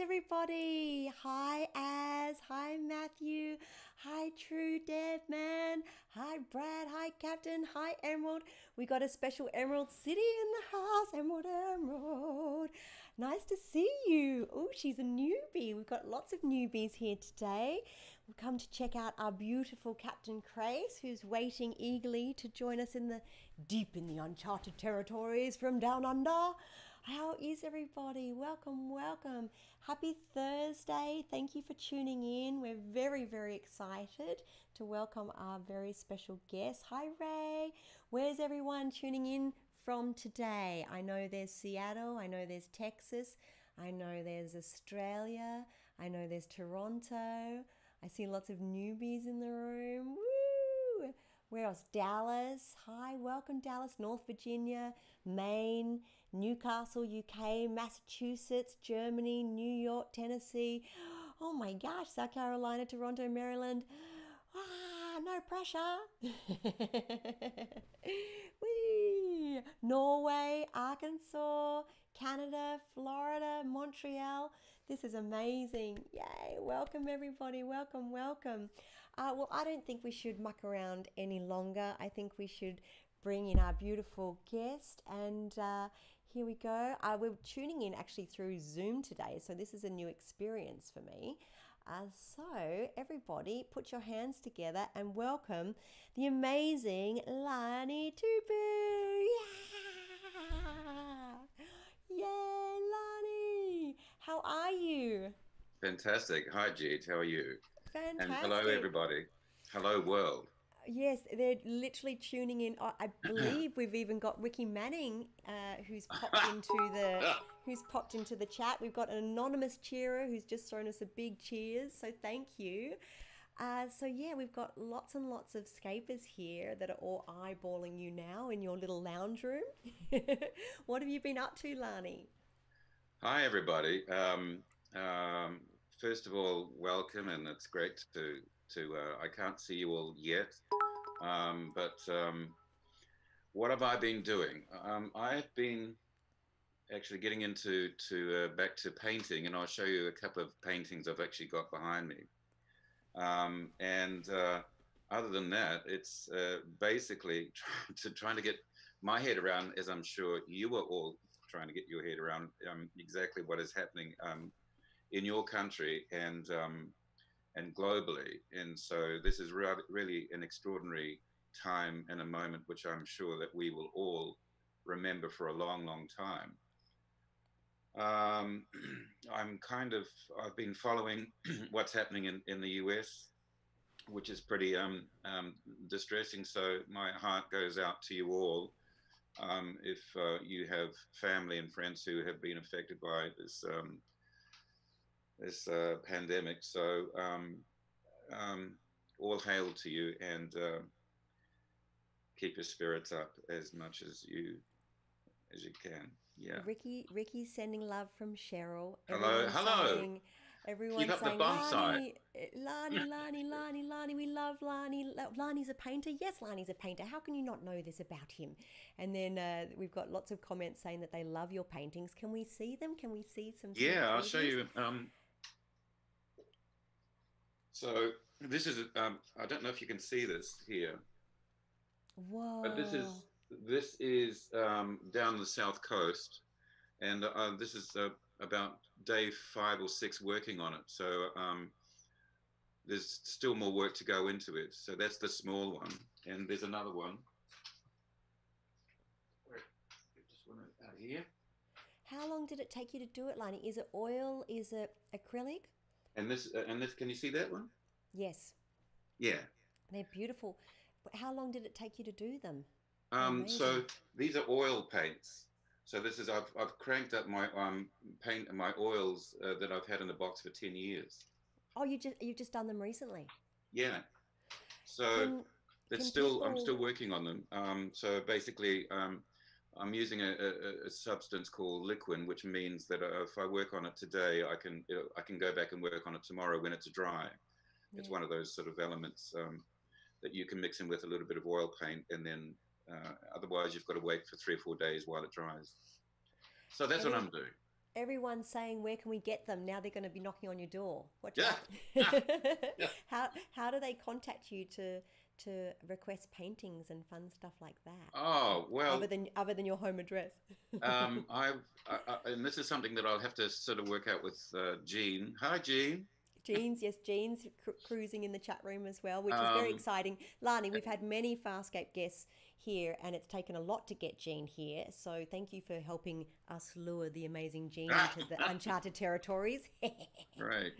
everybody. Hi, Az. Hi, Matthew. Hi, True Dead Man. Hi, Brad. Hi, Captain. Hi, Emerald. We got a special Emerald City in the house. Emerald, Emerald. Nice to see you. Oh, she's a newbie. We've got lots of newbies here today. We've come to check out our beautiful Captain Crais, who's waiting eagerly to join us in the deep in the uncharted territories from down under. How is everybody? Welcome, welcome. Happy Thursday. Thank you for tuning in. We're very, very excited to welcome our very special guest. Hi, Ray. Where's everyone tuning in from today? I know there's Seattle, I know there's Texas, I know there's Australia, I know there's Toronto. I see lots of newbies in the room. Woo! Where else? Dallas. Hi, welcome, Dallas, North Virginia, Maine, Newcastle, UK, Massachusetts, Germany, New York, Tennessee. Oh my gosh, South Carolina, Toronto, Maryland. Ah, no pressure. Whee! Norway, Arkansas, Canada, Florida, Montreal. This is amazing. Yay. Welcome, everybody. Welcome, welcome. Uh, well, I don't think we should muck around any longer. I think we should bring in our beautiful guest. And uh, here we go. Uh, we're tuning in actually through Zoom today. So this is a new experience for me. Uh, so, everybody, put your hands together and welcome the amazing Lani Tupu. Yeah! Yay, Lani! How are you? Fantastic. Hi, Jeet. How are you? Fantastic. And hello, everybody. Hello, world. Yes, they're literally tuning in. I I believe we've even got Ricky Manning, uh, who's popped into the who's popped into the chat. We've got an anonymous cheerer who's just thrown us a big cheers. So thank you. Uh, so yeah, we've got lots and lots of scapers here that are all eyeballing you now in your little lounge room. what have you been up to, Lani? Hi, everybody. Um, um, first of all, welcome, and it's great to to. Uh, I can't see you all yet, um, but um, what have I been doing? Um, I've been actually getting into to uh, back to painting, and I'll show you a couple of paintings I've actually got behind me. Um, and uh, other than that, it's uh, basically trying to trying to get my head around, as I'm sure you are all trying to get your head around, um, exactly what is happening um, in your country and um, and globally. And so this is re- really an extraordinary time and a moment which I'm sure that we will all remember for a long, long time. Um, I'm kind of I've been following what's happening in, in the US, which is pretty um, um, distressing. So my heart goes out to you all. Um, if uh, you have family and friends who have been affected by this um, this uh, pandemic, so um, um, all hail to you and uh, keep your spirits up as much as you as you can. Yeah. Ricky, Ricky's sending love from Cheryl. Hello, Everyone's hello. Saying, everyone's Keep up the saying, Lani, Lani, Lani, Lani, Lani, we love Lani. La- Lani's a painter. Yes, Lani's a painter. How can you not know this about him? And then uh, we've got lots of comments saying that they love your paintings. Can we see them? Can we see some? Yeah, I'll show you. Um, so this is um, I don't know if you can see this here, Whoa. but this is this is um, down the south coast, and uh, this is uh, about day five or six working on it. So um, there's still more work to go into it. So that's the small one, and there's another one. Out here. How long did it take you to do it, Lani? Is it oil? Is it acrylic? And this uh, and this. Can you see that one? Yes, Yeah. they're beautiful. But how long did it take you to do them? Um, so these are oil paints. So this is I've I've cranked up my um paint and my oils uh, that I've had in the box for ten years. Oh, you just you've just done them recently. Yeah. So Can, it's can still I'm still working on them. Um, so basically, um, I'm using a, a, a substance called liquin, which means that uh, if I work on it today, I can you I can go back and work on it tomorrow when it's dry. It's one of those sort of elements um, that you can mix in with a little bit of oil paint, and then uh, otherwise you've got to wait for three or four days while it dries. So that's And what I'm doing. everyone's saying, "Where can we get them?" Now they're going to be knocking on your door. What? Yeah. how how do they contact you to to request paintings and fun stuff like that? Oh well, other than other than your home address. um, I, I, and this is something that I'll have to sort of work out with uh, Jean. Hi, Jean. Jeans, yes, Jeans cru- cruising in the chat room as well, which is very Um, exciting. Lani, we've had many Farscape guests here, and it's taken a lot to get Jean here. So thank you for helping us lure the amazing Jean into the uncharted territories. Right.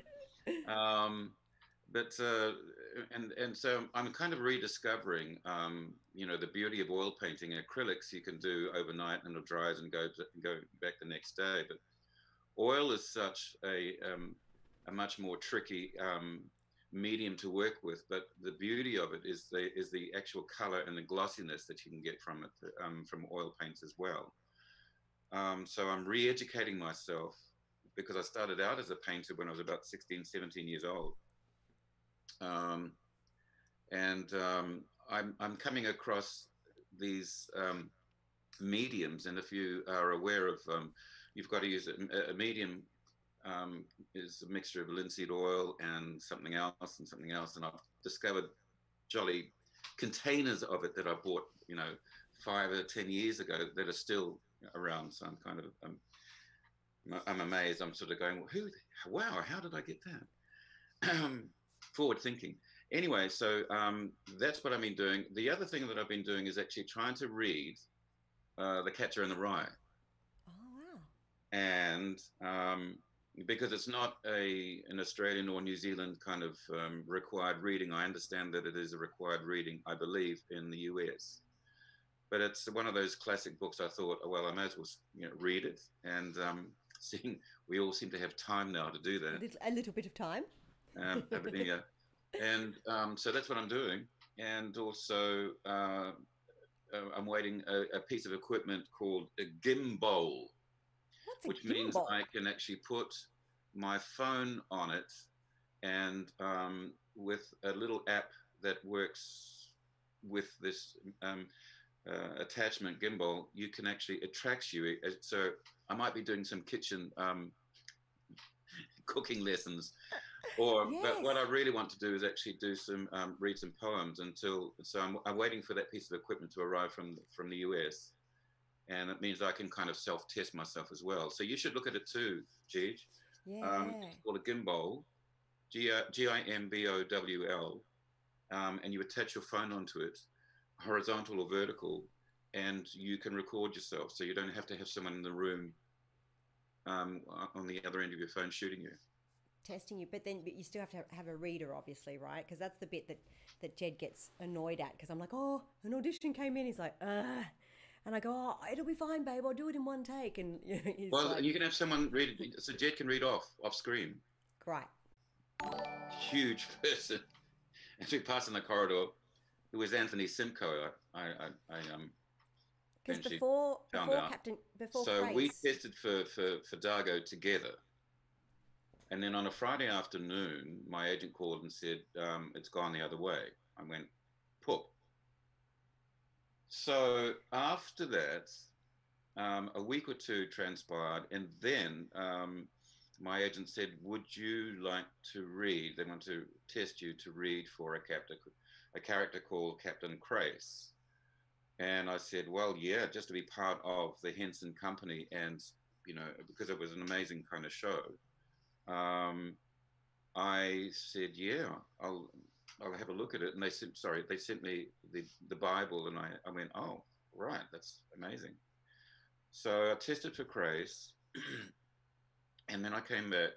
Um, but uh, and and so I'm kind of rediscovering, um, you know, the beauty of oil painting. And acrylics you can do overnight and it dries and go go back the next day. But oil is such a um, a much more tricky um, medium to work with. But the beauty of it is the is the actual color and the glossiness that you can get from it um, from oil paints as well. Um, so I'm re-educating myself because I started out as a painter when I was about 16, 17 years old. Um, and um, I'm, I'm coming across these um, mediums, and if you are aware of, um, you've got to use a, a medium um, is a mixture of linseed oil and something else and something else, and I've discovered jolly containers of it that I bought, you know, five or ten years ago that are still around. So I'm kind of um, I'm amazed. I'm sort of going, who? Wow, how did I get that? Forward thinking. Anyway, so um, that's what I've been doing. The other thing that I've been doing is actually trying to read uh, The Catcher in the Rye, oh wow! and um, because it's not a an Australian or New Zealand kind of um, required reading, I understand that it is a required reading, I believe, in the US. But it's one of those classic books. I thought, oh, well, I may as well you know, read it, and um, seeing we all seem to have time now to do A that. little, a little bit of time. Um, and um, so that's what I'm doing. And also, uh, uh, I'm waiting a, a piece of equipment called a gimbal, a which means? I can actually put my phone on it, and um, with a little app that works with this um, uh, attachment gimbal, you can actually it tracks you. So I might be doing some kitchen um, cooking lessons, or but what I really want to do is actually do some um, read some poems until. So I'm, I'm waiting for that piece of equipment to arrive from from the US, and it means I can kind of self test myself as well. So you should look at it too, Gij. Yeah. Um, it's called a gimbal, G I M B O W L, um, and you attach your phone onto it, horizontal or vertical, and you can record yourself. So you don't have to have someone in the room um, on the other end of your phone shooting you. Testing you, but then you still have to have a reader, obviously, right? Because that's the bit that that Jed gets annoyed at. Because I'm like, oh, an audition came in. He's like, ah, and I go, oh, it'll be fine, babe. I'll do it in one take. And he's Well, like, you can have someone read it. So Jed can read off off screen. right. Huge person. As we pass in the corridor, it was Anthony Simcoe. I, I, I, um. Because before before out. Captain before so we tested for, for, for Dargo together. And then on a Friday afternoon, my agent called and said, um, it's gone the other way. I went, poop. So after that, um, a week or two transpired. And then um, my agent said, would you like to read? They want to test you to read for a, captain, a character called Captain Crais. And I said, well, yeah, just to be part of the Henson Company, and you know, because it was an amazing kind of show. Um, I said, yeah, I'll I'll have a look at it. And they sent, sorry, they sent me the the Bible, and I I went, oh, right, that's amazing. So I tested for Crais, and then I came back,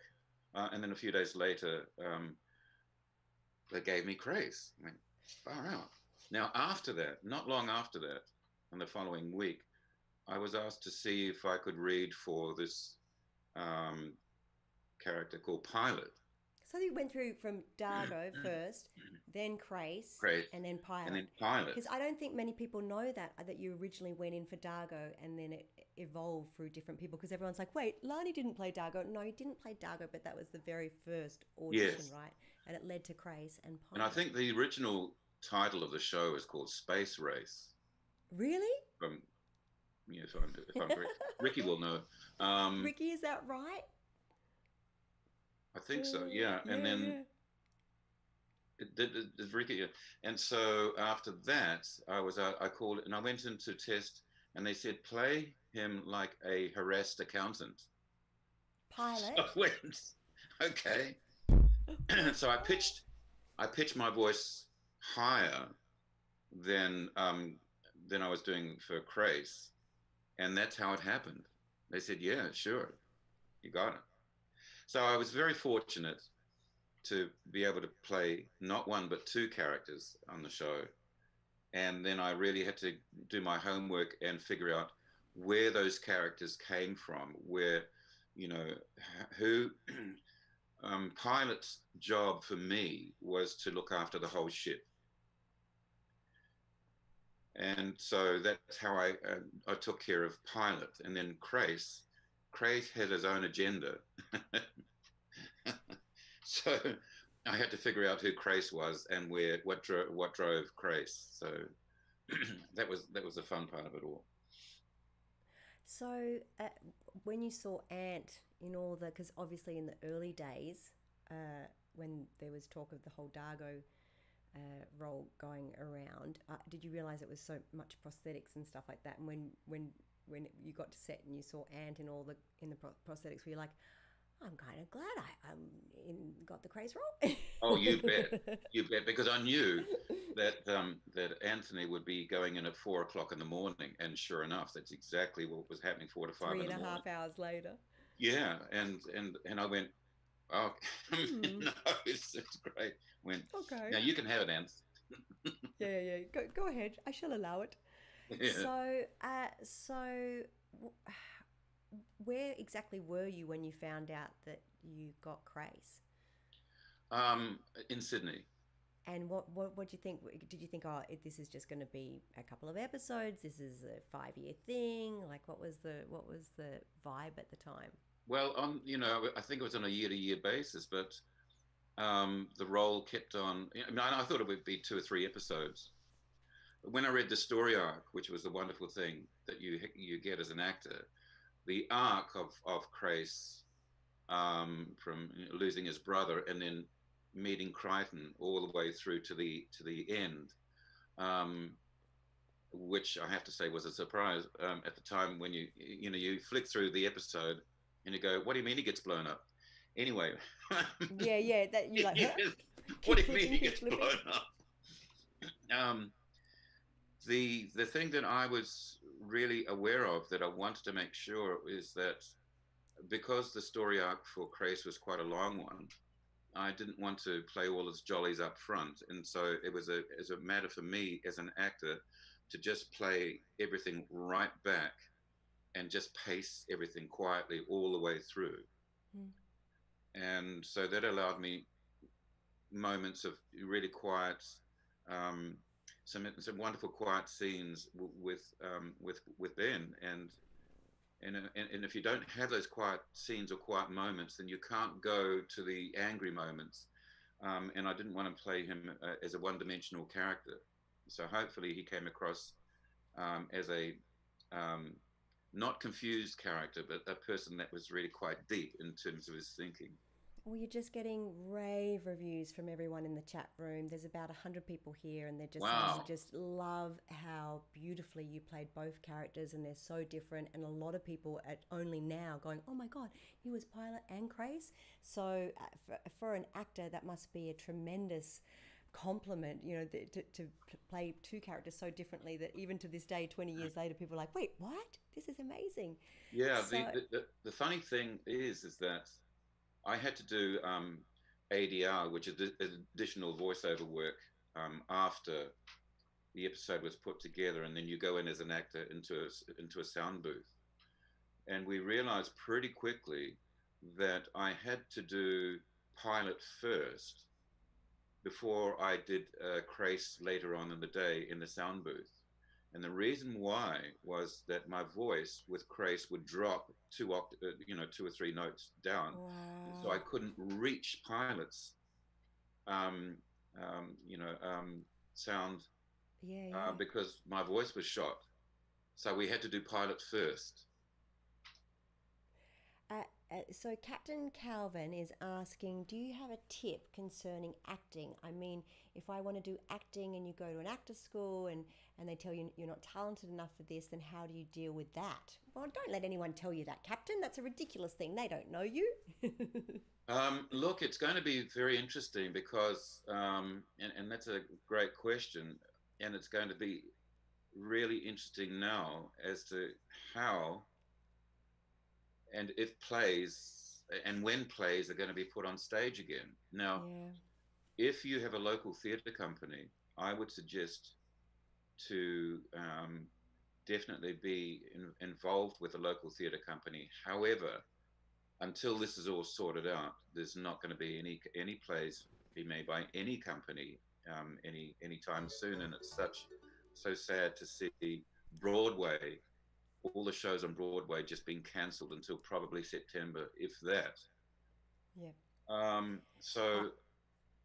uh, and then a few days later, um, they gave me Crais. I went, far out. Now, after that, not long after that, in the following week, I was asked to see if I could read for this um, character called Pilot. So you went through from Dargo mm. mm. first, mm. then Crais, Crais, and then Pilot. And then Pilot. Because I don't think many people know that uh, that you originally went in for Dargo and then it evolved through different people. Because everyone's like, "Wait, Lani didn't play Dargo." No, he didn't play Dargo, but that was the very first audition, Yes. right? And it led to Crais and Pilot. And I think the original title of the show is called Space Race. really, From Yeah, if I'm, if I'm correct. Ricky will know. Um, Ricky, is that right? I think so. Yeah, and then yeah. it did, it Ricky. And so after that, I was uh, I called and I went in to test, and they said play him like a harassed accountant. pilot. So I went, okay. so I pitched, I pitched my voice higher than um, than I was doing for Crais, and that's how it happened. They said, "Yeah, sure, you got it." So I was very fortunate to be able to play not one but two characters on the show, and then I really had to do my homework and figure out where those characters came from, where you know who um, pilot's job for me was to look after the whole ship. And so that's how I uh, I took care of pilot. And then Crais Crais had his own agenda. So I had to figure out who Crais was and where what drove what drove Crais. So that was that was the fun part of it all. So, uh, when you saw Ant in all the, because obviously in the early days, uh, when there was talk of the whole Dargo uh, role going around, uh, did you realize it was so much prosthetics and stuff like that? And when when when you got to set and you saw Ant in all the in the prosthetics, were you like, I'm kind of glad I um in, got the Crais role. Oh, you bet. you bet because I knew that um, that Anthony would be going in at four o'clock in the morning, and sure enough, that's exactly what was happening. Four to five Three and a morning. hours later. Yeah, and and and I went, oh Hmm. no, it's, it's great. Went Okay. now you can have it. Yeah, yeah, yeah. Go, go ahead. I shall allow it. Yeah. So, uh, so where exactly were you when you found out that you got Crais? Um, in Sydney. And what what what do you think? Did you think, oh, this is just going to be a couple of episodes? This is a five year thing. Like, what was the what was the vibe at the time? Well, on you know, I think it was on a year-to-year basis, but um, the role kept on. I mean, I thought it would be two or three episodes. When I read the story arc, which was the wonderful thing that you you get as an actor, the arc of of Crais um, from losing his brother and then meeting Crichton all the way through to the to the end, um, which I have to say was a surprise um, at the time when you you know you flick through the episode and you go, "What do you mean he gets blown up?" Anyway, Yeah, yeah. That you like. huh? What do you mean he gets blown up? Um, the the thing that I was really aware of that I wanted to make sure is that because the story arc for Crais was quite a long one, I didn't want to play all his jollies up front, and so it was a as a matter for me as an actor to just play everything right back and just pace everything quietly all the way through. Hmm. And so that allowed me moments of really quiet, um, some some wonderful quiet scenes with um, with with Ben, and and, uh, and and if you don't have those quiet scenes or quiet moments, then you can't go to the angry moments. Um, and I didn't want to play him uh, as a one-dimensional character, so hopefully he came across um, as a um, not confused character, but a person that was really quite deep in terms of his thinking. Well, you're just getting rave reviews from everyone in the chat room. There's about 100 people here, and they're just Wow. they just love how beautifully you played both characters, and they're so different. And a lot of people at only now going, oh my God, he was Pilot and Crais. So, uh, for, for an actor, that must be a tremendous compliment, you know, th- to, to play two characters so differently that even to this day, 20 years later, people are like, wait, what? This is amazing. Yeah, So- the, the, the, the funny thing is, is that I had to do um, ADR, which is additional voiceover work um, after the episode was put together, and then you go in as an actor into a, into a sound booth. And we realized pretty quickly that I had to do pilot first before I did uh, Crais later on in the day in the sound booth. And the reason why was that my voice with Crais would drop two, oct- uh, you know, two or three notes down, Wow. so I couldn't reach pilots, um, um, you know, um, sound yeah, yeah. uh, because my voice was shot. So we had to do pilot first. Uh, uh, so Captain Calvin is asking, do you have a tip concerning acting? I mean, if I want to do acting and you go to an actor school and, and they tell you you're not talented enough for this, then how do you deal with that? Well, don't let anyone tell you that, Captain. That's a ridiculous thing. They don't know you. um, look, it's going to be very interesting because, um, and, and that's a great question, and it's going to be really interesting now as to how and if plays and when plays are going to be put on stage again. Now, yeah. if you have a local theatre company, I would suggest to um, definitely be in, involved with a local theatre company. However, until this is all sorted out, there's not going to be any any plays be made by any company um, any anytime soon, and it's such so sad to see Broadway all the shows on Broadway just being cancelled until probably September, if that. Yeah. Um, so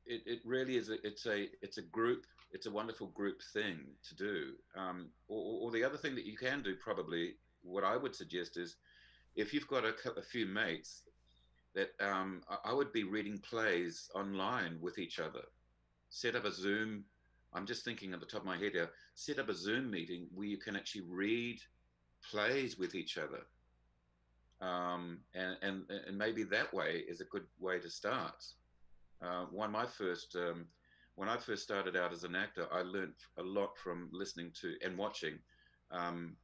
it, it really is a, it's a it's a group it's a wonderful group thing to do. Um, or, or, the other thing that you can do probably what I would suggest is if you've got a, a few mates that um, I would be reading plays online with each other. Set up a Zoom. I'm just thinking at the top of my head here. Set up a Zoom meeting where you can actually read plays with each other. Um, and, and, and maybe that way is a good way to start. Uh, one, of my first, um, when I first started out as an actor, I learned a lot from listening to and watching um,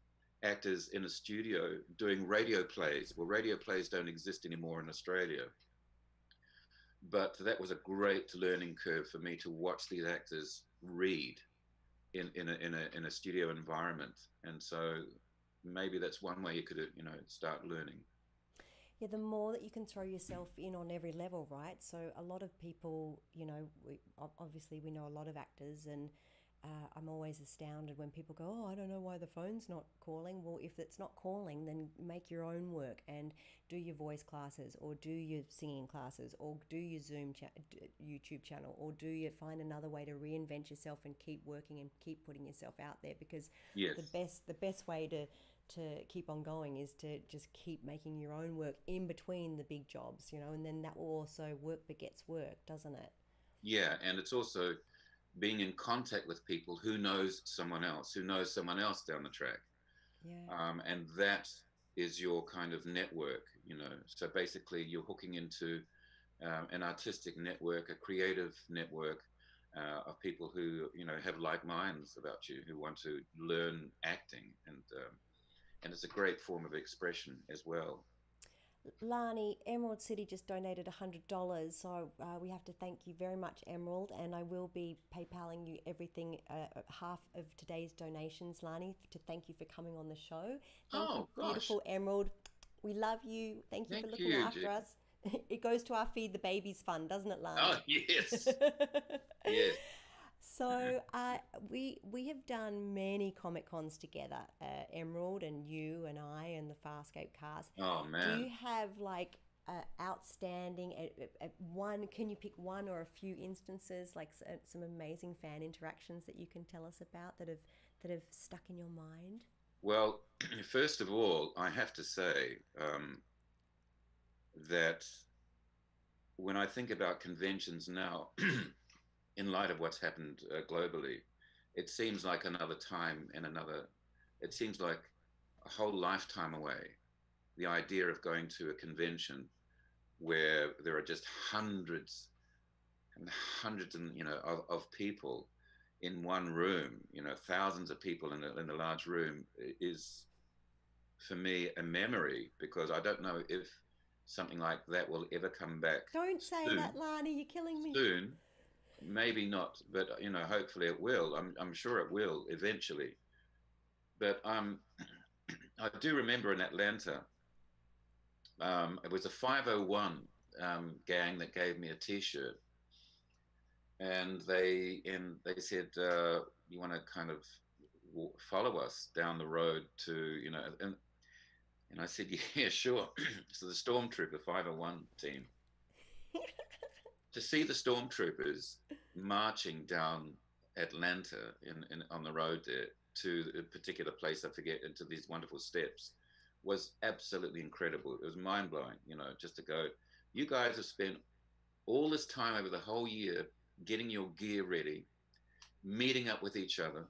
actors in a studio doing radio plays. Well, radio plays don't exist anymore in Australia. But that was a great learning curve for me to watch these actors read in, in, a, in, a, in a studio environment. And so maybe that's one way you could, you know, start learning. Yeah, the more that you can throw yourself in on every level, right? So a lot of people, you know, we, obviously we know a lot of actors, and uh, I'm always astounded when people go, "Oh, I don't know why the phone's not calling." Well, if it's not calling, then make your own work and do your voice classes, or do your singing classes, or do your Zoom cha- YouTube channel, or do you find another way to reinvent yourself and keep working and keep putting yourself out there? Because yes. the best the best way to to keep on going is to just keep making your own work in between the big jobs, you know, and then that will also work begets work, doesn't it? Yeah, and it's also being in contact with people who knows someone else, who knows someone else down the track. Yeah. Um, and that is your kind of network, you know. So basically, you're hooking into um, an artistic network, a creative network uh, of people who, you know, have like minds about you, who want to learn acting and um, and it's a great form of expression as well. Lani, Emerald City just donated $100, so uh, we have to thank you very much, Emerald, and I will be PayPaling you everything, uh, half of today's donations, Lani, to thank you for coming on the show. Thank oh, you, beautiful Emerald. We love you. Thank you thank for looking you, after us. It goes to our Feed the Babies fund, doesn't it, Lani? Oh, yes. yes. So uh, we we have done many comic cons together, uh, Emerald and you and I and the Farscape cast. Oh man! Do you have like uh, outstanding one? Can you pick one or a few instances, like uh, some amazing fan interactions that you can tell us about that have that have stuck in your mind? Well, first of all, I have to say um, that when I think about conventions now. in light of what's happened uh, globally, it seems like another time and another, it seems like a whole lifetime away. The idea of going to a convention where there are just hundreds and hundreds and you know of, of people in one room, you know, thousands of people in a, in a large room is for me a memory because I don't know if something like that will ever come back. Don't say soon. that, Lani. You're killing me. Soon, maybe not, but you know, hopefully it will. I'm, I'm sure it will eventually. But um, I do remember in Atlanta, um, it was a 501 um, gang that gave me a T-shirt, and they and they said, uh, "You want to kind of follow us down the road to you know?" And and I said, "Yeah, sure." so the Stormtrooper 501 team to see the stormtroopers marching down Atlanta in, in on the road there to a particular place I forget into these wonderful steps was absolutely incredible. It was mind blowing, you know, just to go. You guys have spent all this time over the whole year getting your gear ready, meeting up with each other,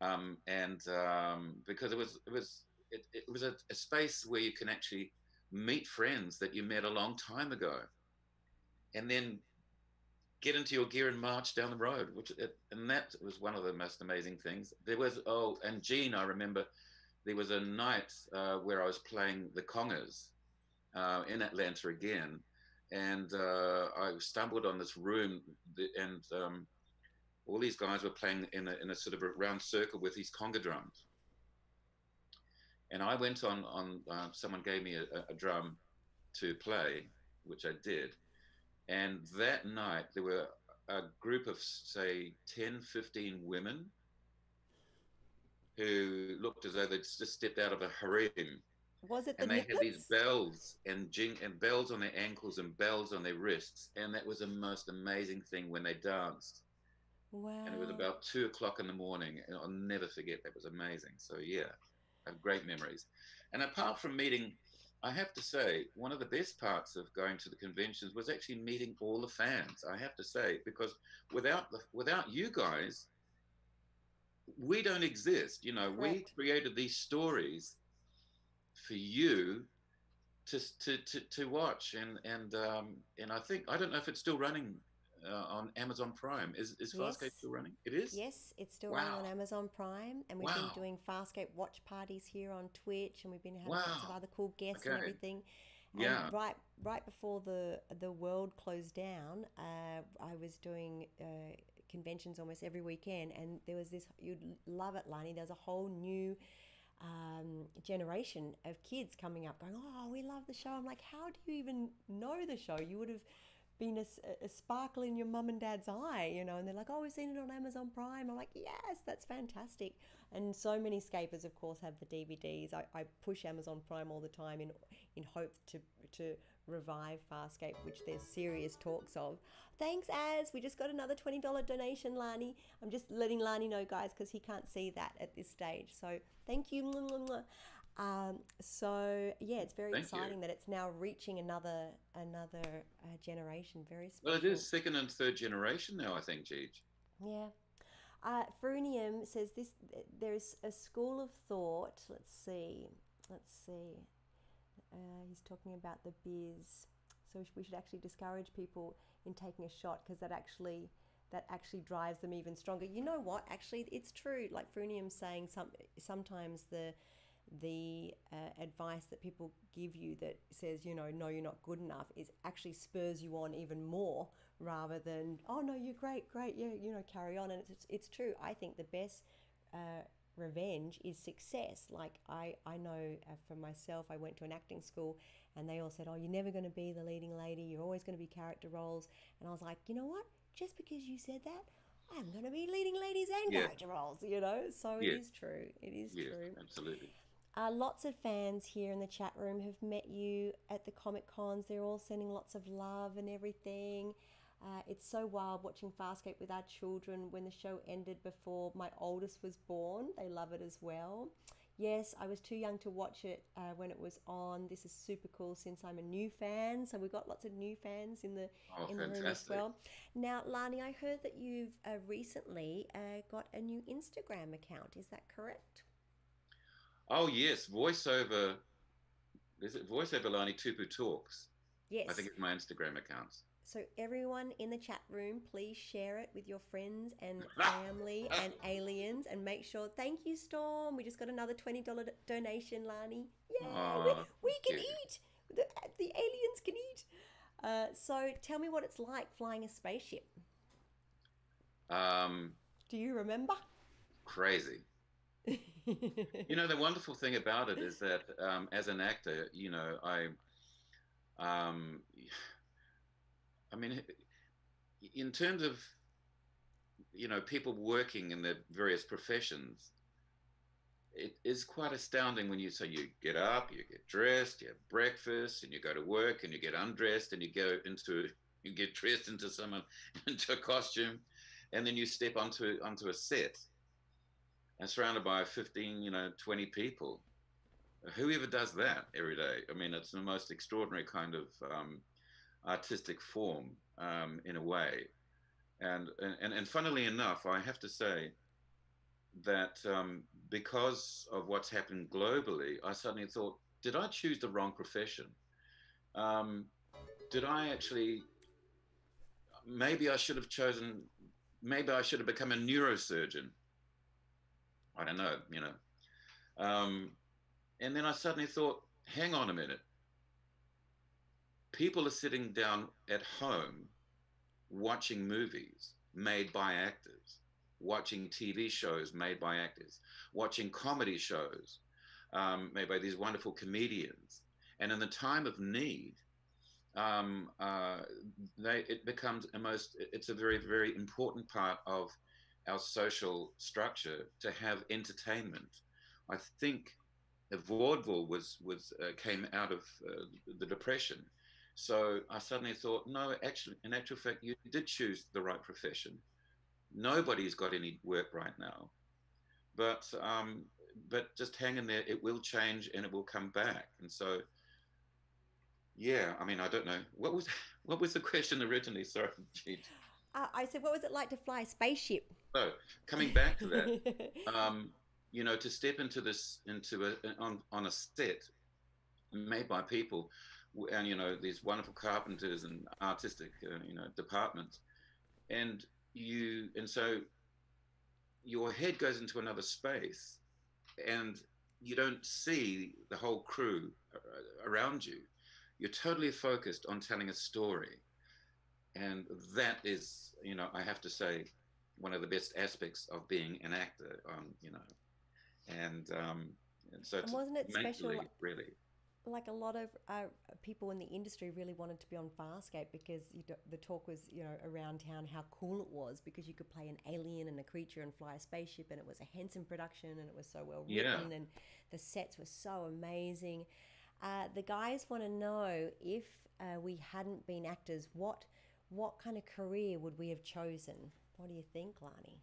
um, and um, because it was it was it, it was a, a, space where you can actually meet friends that you met a long time ago, and then get into your gear and march down the road. Which it, and that was one of the most amazing things. There was oh, and Gene, I remember there was a night uh, where I was playing the Congas uh, in Atlanta again, and uh, I stumbled on this room, and um, all these guys were playing in a, in a sort of a round circle with these conga drums. And I went on on. Uh, someone gave me a, a drum to play, which I did. And that night there were a group of say 10, 15 women who looked as though they'd just stepped out of a harem. Was it the and they Nippets? had these bells and jing and bells on their ankles and bells on their wrists, and that was the most amazing thing when they danced. Wow. And it was about two o'clock in the morning, and I'll never forget. That was amazing. So yeah, I have great memories. And apart from meeting, I have to say one of the best parts of going to the conventions was actually meeting all the fans. I have to say because without the, without you guys, we don't exist. You know, we created these stories for you to to to, to watch, and and um, and I think I don't know if it's still running uh, on Amazon Prime. Is is Farscape Yes. still running? It is. Yes, it's still running on Amazon Prime, and we've Wow. been doing Farscape watch parties here on Twitch, and we've been having lots of other cool guests and everything. And Yeah. right, right before the the world closed down, uh, I was doing uh, conventions almost every weekend, and there was this. You'd love it, Lani. There's a whole new um, generation of kids coming up, going, "Oh, we love the show." I'm like, "How do you even know the show? You would have." Been a, a sparkle in your mum and dad's eye, you know, and they're like, "Oh, we've seen it on Amazon Prime." I'm like, "Yes, that's fantastic!" And so many scapers, of course, have the DVDs. I, I push Amazon Prime all the time in in hope to to revive Farscape, which there's serious talks of. Thanks, Az. We just got another twenty dollar donation, Lani. I'm just letting Lani know, guys, because he can't see that at this stage. So thank you. Um, so yeah, it's very Thank you. exciting that it's now reaching another another uh, generation. Very special. Well, it is second and third generation now. I think, Gigi. Yeah. Uh, Frunium says this. There's a school of thought. Let's see. Let's see. Uh, he's talking about the biz. So we should actually discourage people in taking a shot because that actually that actually drives them even stronger. You know what? Actually, it's true. Like Frunium's saying, some sometimes the the uh, advice that people give you that says, you know, no, you're not good enough, is actually spurs you on even more rather than, oh no, you're great, great, yeah, you know, carry on. And it's it's true. I think the best uh, revenge is success. Like I I know uh, for myself, I went to an acting school, and they all said, oh, you're never going to be the leading lady. You're always going to be character roles. And I was like, you know what? Just because you said that. I'm going to be leading ladies and Yeah. character roles, you know? So Yeah. it is true. It is Yes, true. absolutely. Uh, lots of fans here in the chat room have met you at the Comic Cons. They're all sending lots of love and everything. Uh, it's so wild watching Farscape with our children when the show ended before my oldest was born. They love it as well. Yes, I was too young to watch it uh, when it was on. This is super cool since I'm a new fan. So we've got lots of new fans in the Oh, in the room as well. Now, Lani, I heard that you've uh, recently uh, got a new Instagram account. Is that correct? Oh yes, voiceover. Is it voiceover Lani Tupu Talks? Yes. I think it's my Instagram account. So everyone in the chat room, please share it with your friends and family and aliens, and make sure. Thank you, Storm. We just got another twenty dollar donation, Lani. Yeah, we, we can you. eat. The, the aliens can eat. Uh, so tell me what it's like flying a spaceship. Um, Do you remember? crazy. You know, the wonderful thing about it is that um, as an actor, you know, I, um, I mean, in terms of, you know, people working in their various professions, it is quite astounding when you say you get up, you get dressed, you have breakfast, and you go to work, and you get undressed, and you go into, you get dressed into someone into a costume, and then you step onto onto a set and surrounded by 15 you know 20 people. Whoever does that every day? I mean it's the most extraordinary kind of um, artistic form um, in a way. And, and and funnily enough i have to say that um, because of what's happened globally i suddenly thought did i choose the wrong profession? Um, did i actually maybe i should have chosen maybe i should have become a neurosurgeon I don't know, you know. Um, and then I suddenly thought, hang on a minute. People are sitting down at home watching movies made by actors, watching TV shows made by actors, watching comedy shows um, made by these wonderful comedians. And in the time of need, um, uh, they, it becomes a most, it's a very, very important part of our social structure to have entertainment. I think vaudeville was was uh, came out of uh, the depression. So I suddenly thought, no, actually, in actual fact, you did choose the right profession. Nobody's got any work right now, but um, but just hang in there. It will change and it will come back. And so, yeah, I mean, I don't know what was what was the question originally. Sorry, uh, I said, what was it like to fly a spaceship? So coming back to that, um, you know, to step into this into a on on a set made by people, and you know these wonderful carpenters and artistic uh, you know departments, and you and so your head goes into another space, and you don't see the whole crew uh, around you. You're totally focused on telling a story, and that is, you know, I have to say, one of the best aspects of being an actor. Um, you know, and um, and so and wasn't it special? Really, like a lot of uh, people in the industry really wanted to be on Farscape because the talk was, you know, around town how cool it was because you could play an alien and a creature and fly a spaceship, and it was a Henson production and it was so well written, yeah. and the sets were so amazing. Uh, the guys want to know if uh, we hadn't been actors, what what kind of career would we have chosen? What do you think, Lani?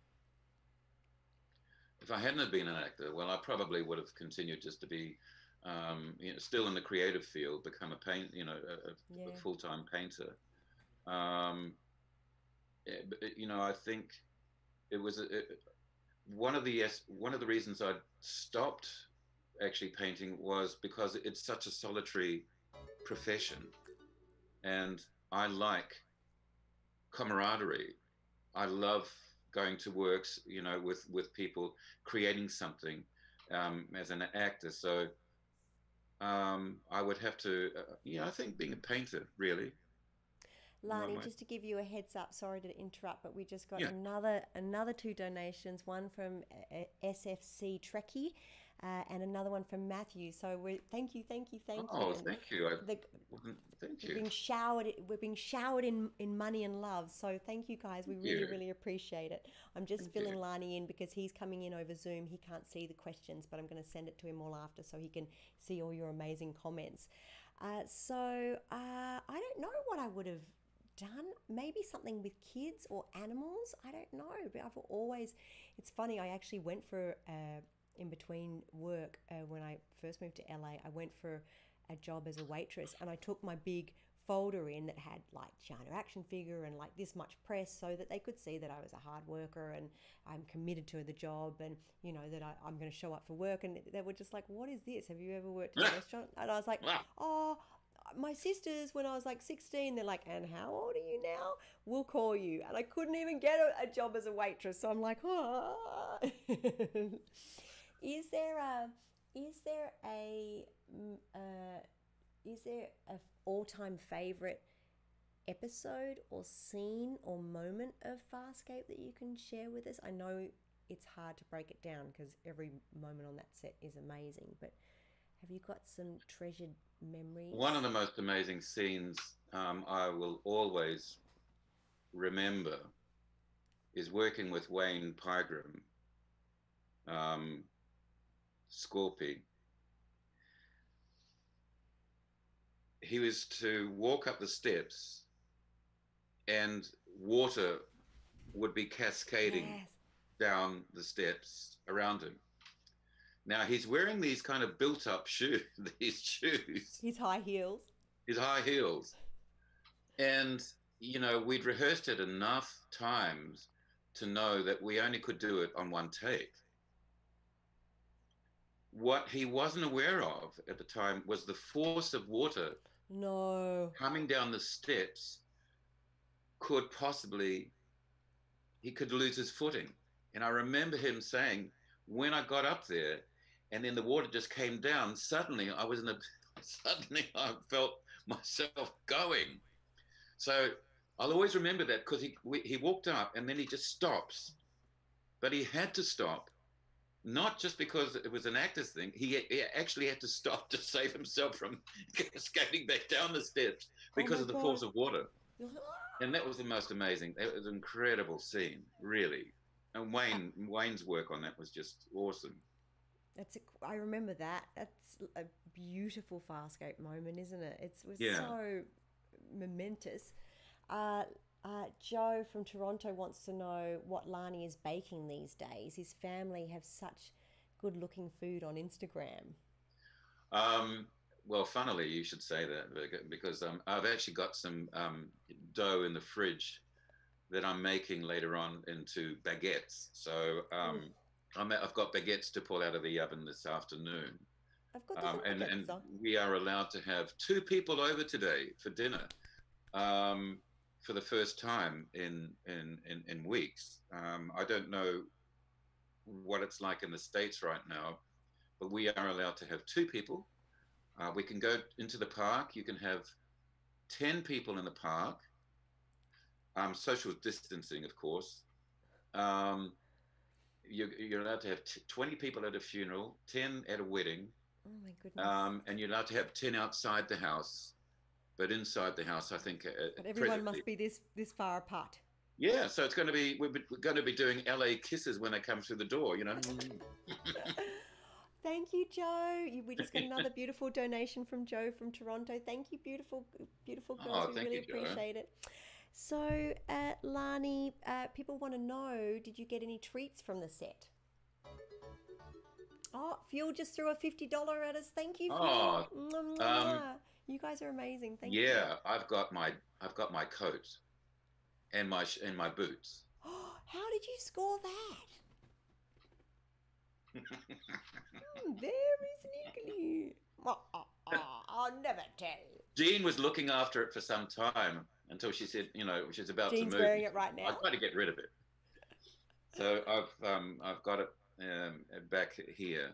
If I hadn't have been an actor, well, I probably would have continued just to be, um, you know, still in the creative field, become a paint, you know, a, yeah. a full-time painter. Um, it, eh, you know, I think it was it, one of the one of the reasons I stopped actually painting was because it's such a solitary profession, and I like camaraderie. I love going to works, you know, with with people creating something um, as an actor. So um, I would have to, uh, yeah, I think being a painter really. Lani, just to give you a heads up, sorry to interrupt, but we just got yeah. another another two donations. One from uh, SFC Trekkie, uh, and another one from Matthew. So we thank you, thank you, thank oh, you. Oh, thank you. I, the, thank you. We're being showered. We're being showered in, in money and love. So thank you guys. We thank really, you. really appreciate it. I'm just thank filling you. Lani in because he's coming in over Zoom. He can't see the questions, but I'm going to send it to him all after so he can see all your amazing comments. Uh, so uh, I don't know what I would have done maybe something with kids or animals i don't know but i've always it's funny i actually went for uh, in between work uh, when I first moved to LA, I went for a job as a waitress and I took my big folder in that had like Chiana action figure and like this much press so that they could see that I was a hard worker and I'm committed to the job and you know that I, am going to show up for work. And they were just like what is this? Have you ever worked in a restaurant? And I was like oh my sisters when I was like 16 they're like and how old are you now? We'll call you and I couldn't even get a, a job as a waitress so I'm like oh Is there a is there a uh, is there a all time favorite episode or scene or moment of Farscape that you can share with us? I know it's hard to break it down because every moment on that set is amazing, but have you got some treasured memories? One of the most amazing scenes um, I will always remember is working with Wayne Pygram. Um, he was to walk up the steps and water would be cascading Yes. down the steps around him. Now he's wearing these kind of built-up shoes, these shoes, His high heels. his high heels, and you know we'd rehearsed it enough times to know that we only could do it on one take. What he wasn't aware of at the time was the force of water No. coming down the steps could possibly he could lose his footing. And i remember him saying when i got up there and then the water just came down suddenly i was in a suddenly i felt myself going. So i'll always remember that because he he walked up and then he just stops. But he had to stop not just because it was an actor's thing he, he actually had to stop to save himself from skating back down the steps because my of the God. force of water and that was the most amazing. It was an incredible scene, really. And Wayne Wayne's work on that was just awesome. That's a, I remember that. That's a beautiful Farscape moment, isn't it? It's, it was Yeah. so momentous. Uh, uh, Joe from Toronto wants to know what Lani is baking these days. His family have such good looking food on Instagram. Um, well, funnily, you should say that because um, I've actually got some um, dough in the fridge that I'm making later on into baguettes. So um, I'm, I've got baguettes to pull out of the oven this afternoon. I've got um, and, and we are allowed to have two people over today for dinner um, for the first time in in in, in weeks. Um, I don't know what it's like in the states right now, but we are allowed to have two people. Uh, we can go into the park. You can have ten people in the park. Um, social distancing, of course. Um, you're, you're allowed to have t- 20 people at a funeral, 10 at a wedding, Oh my goodness. um, and you're allowed to have 10 outside the house. But inside the house, I think. Uh, but everyone must be this this far apart. Yeah, so it's going to be, we're, we're going to be doing LA kisses when they come through the door, you know? Thank you, Joe. We just got another beautiful donation from Joe from Toronto. Thank you, beautiful, beautiful girls. Oh, we really you, appreciate it. So, uh, Lani, uh, people want to know: Did you get any treats from the set? Oh, Fuel just threw a fifty dollar at us. Thank you, Fuel. Oh, um. You guys are amazing. Thank you. yeah, I've got my, I've got my coat and my, and my boots. How did you score that? Hmm, very sneakily. Oh, oh, oh, I'll never tell. Jean was looking after it for some time until she said, you know, she's about Jean's to move. wearing it right now. I now. tried to get rid of it. So I've um, I've got it um, back here,